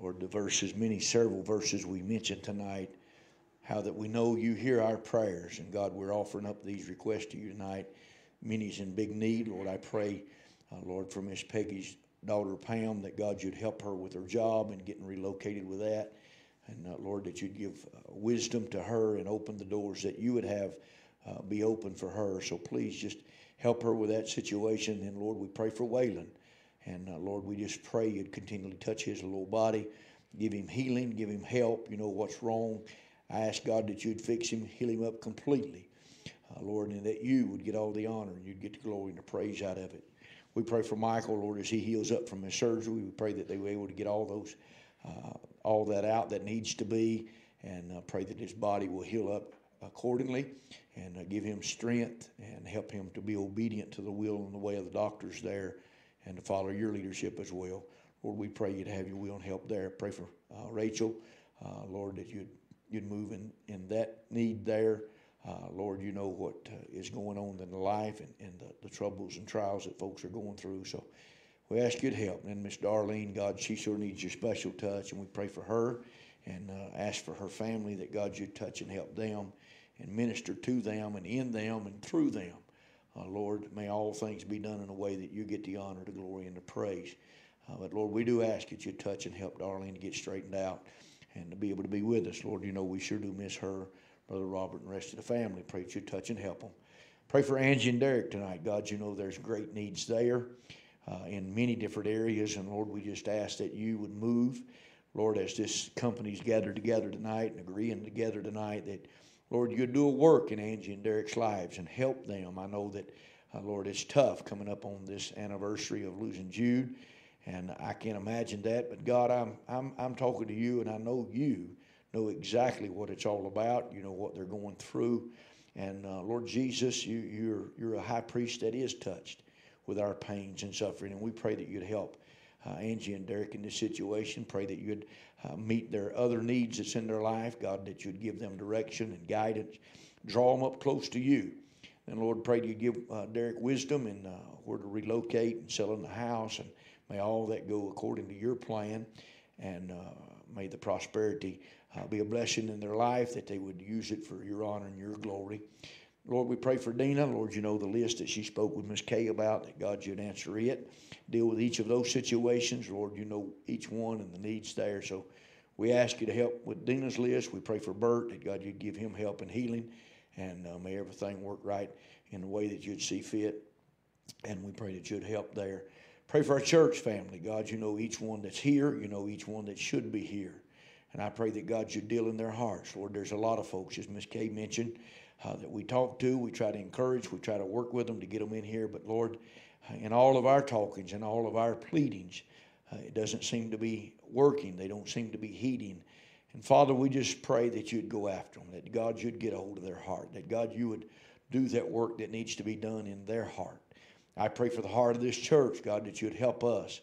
Lord, the verses, many, several verses we mentioned tonight, how that we know you hear our prayers. And God, we're offering up these requests to you tonight. Many's in big need. Lord, I pray, uh, Lord, for Miss Peggy's daughter Pam, that God, you'd help her with her job and getting relocated with that. And uh, Lord, that you'd give uh, wisdom to her and open the doors that you would have uh, be open for her. So please just help her with that situation. And Lord, we pray for Waylon. And uh, Lord, we just pray you'd continually touch his little body, give him healing, give him help. You know what's wrong. I ask God that you'd fix him, heal him up completely. Uh, Lord, and that you would get all the honor and you'd get the glory and the praise out of it. We pray for Michael, Lord, as he heals up from his surgery. We pray that they were able to get all those all that out that needs to be, and uh, pray that his body will heal up accordingly and uh, give him strength and help him to be obedient to the will and the way of the doctors there and to follow your leadership as well. Lord, we pray you to have your will and help there. Pray for uh, Rachel, uh, Lord, that you'd, you'd move in, in that need there. Uh, Lord, you know what is going on in life and, and the, the troubles and trials that folks are going through. So we ask you to help. And Miss Darlene, God, she sure needs your special touch, and we pray for her and uh, ask for her family that God you'd touch and help them and minister to them and in them and through them. Uh, Lord, may all things be done in a way that you get the honor, the glory, and the praise. Uh, but Lord, we do ask that you touch and help Darlene to get straightened out and to be able to be with us. Lord, you know we sure do miss her, Brother Robert, and the rest of the family. Pray that you touch and help them. Pray for Angie and Derek tonight. God, you know there's great needs there uh, in many different areas. And Lord, we just ask that you would move. Lord, as this company's gathered together tonight and agreeing together tonight, that Lord, you'd do a work in Angie and Derek's lives and help them. I know that, uh, Lord, it's tough coming up on this anniversary of losing Jude, and I can't imagine that. But God, I'm I'm I'm talking to you, and I know you know exactly what it's all about. You know what they're going through, and uh, Lord Jesus, you you're you're a high priest that is touched with our pains and suffering, and we pray that you'd help uh, Angie and Derek in this situation. Pray that you'd uh, meet their other needs that's in their life. God, that you'd give them direction and guidance. Draw them up close to you. And Lord, pray that you give uh, Derek wisdom and uh, where to relocate and sell in the house. And may all that go according to your plan. And uh, may the prosperity uh, be a blessing in their life, that they would use it for your honor and your glory. Lord, we pray for Dina. Lord, you know the list that she spoke with Miss Kay about, that God, you'd answer it. Deal with each of those situations. Lord, you know each one and the needs there. So we ask you to help with Dina's list. We pray for Bert, that God, you'd give him help and healing. And uh, may everything work right in the way that you'd see fit. And we pray that you'd help there. Pray for our church family. God, you know each one that's here. You know each one that should be here. And I pray that God you'd deal in their hearts. Lord, there's a lot of folks, as Miss Kay mentioned, uh, that we talk to. We try to encourage. We try to work with them to get them in here. But Lord, uh, in all of our talkings and all of our pleadings, uh, it doesn't seem to be working. They don't seem to be heeding. And Father, we just pray that you'd go after them, that God, you'd get a hold of their heart, that God, you would do that work that needs to be done in their heart. I pray for the heart of this church, God, that you'd help us,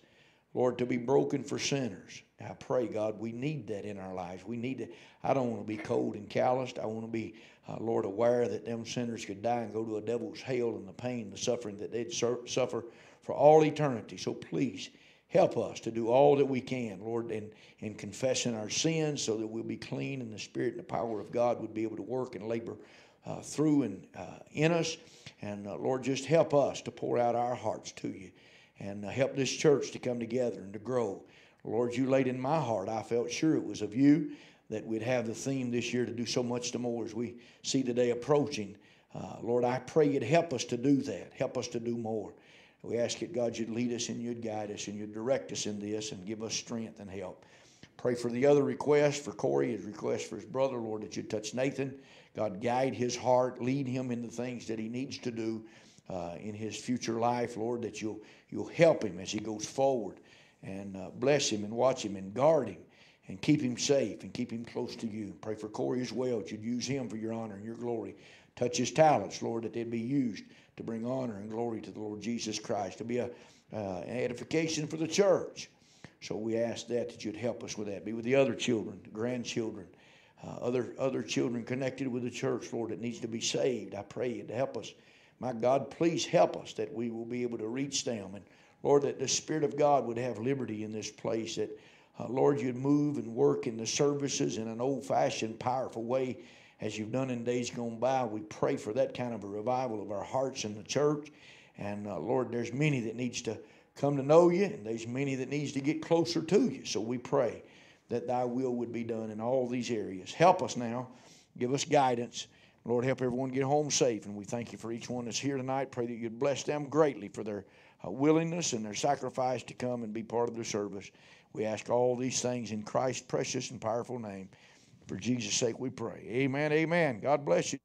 Lord, to be broken for sinners. I pray, God, we need that in our lives. We need it. I don't want to be cold and calloused. I want to be, uh, Lord, aware that them sinners could die and go to a devil's hell and the pain, the suffering that they'd sur- suffer for all eternity. So please help us to do all that we can, Lord, in, in confessing our sins so that we'll be clean and the Spirit and the power of God would be able to work and labor uh, through and uh, in us. And uh, Lord, just help us to pour out our hearts to you and uh, help this church to come together and to grow. Lord, you laid in my heart, I felt sure it was of you that we'd have the theme this year to do so much to more as we see the day approaching. Uh, Lord, I pray you'd help us to do that, help us to do more. We ask that God, you'd lead us and you'd guide us and you'd direct us in this and give us strength and help. Pray for the other request for Corey, his request for his brother, Lord, that you'd touch Nathan. God, guide his heart, lead him in the things that he needs to do uh, in his future life, Lord, that you'll, you'll help him as he goes forward and uh, bless him and watch him and guard him and keep him safe and keep him close to you. Pray for Corey as well, that you'd use him for your honor and your glory. Touch his talents, Lord, that they'd be used to bring honor and glory to the Lord Jesus Christ, to be a, uh, an edification for the church. So we ask that that you'd help us with that. Be with the other children, the grandchildren, uh, other other children connected with the church, Lord, that needs to be saved. I pray you to help us. My God, please help us that we will be able to reach them. And Lord, that the Spirit of God would have liberty in this place. That, uh, Lord, you'd move and work in the services in an old fashioned, powerful way as you've done in days gone by. We pray for that kind of a revival of our hearts in the church. And uh, Lord, there's many that needs to come to know you, and there's many that needs to get closer to you. So we pray that thy will would be done in all these areas. Help us now. Give us guidance. Lord, help everyone get home safe. And we thank you for each one that's here tonight. Pray that you'd bless them greatly for their uh, willingness and their sacrifice to come and be part of the service. We ask all these things in Christ's precious and powerful name. For Jesus' sake we pray. Amen. Amen. God bless you.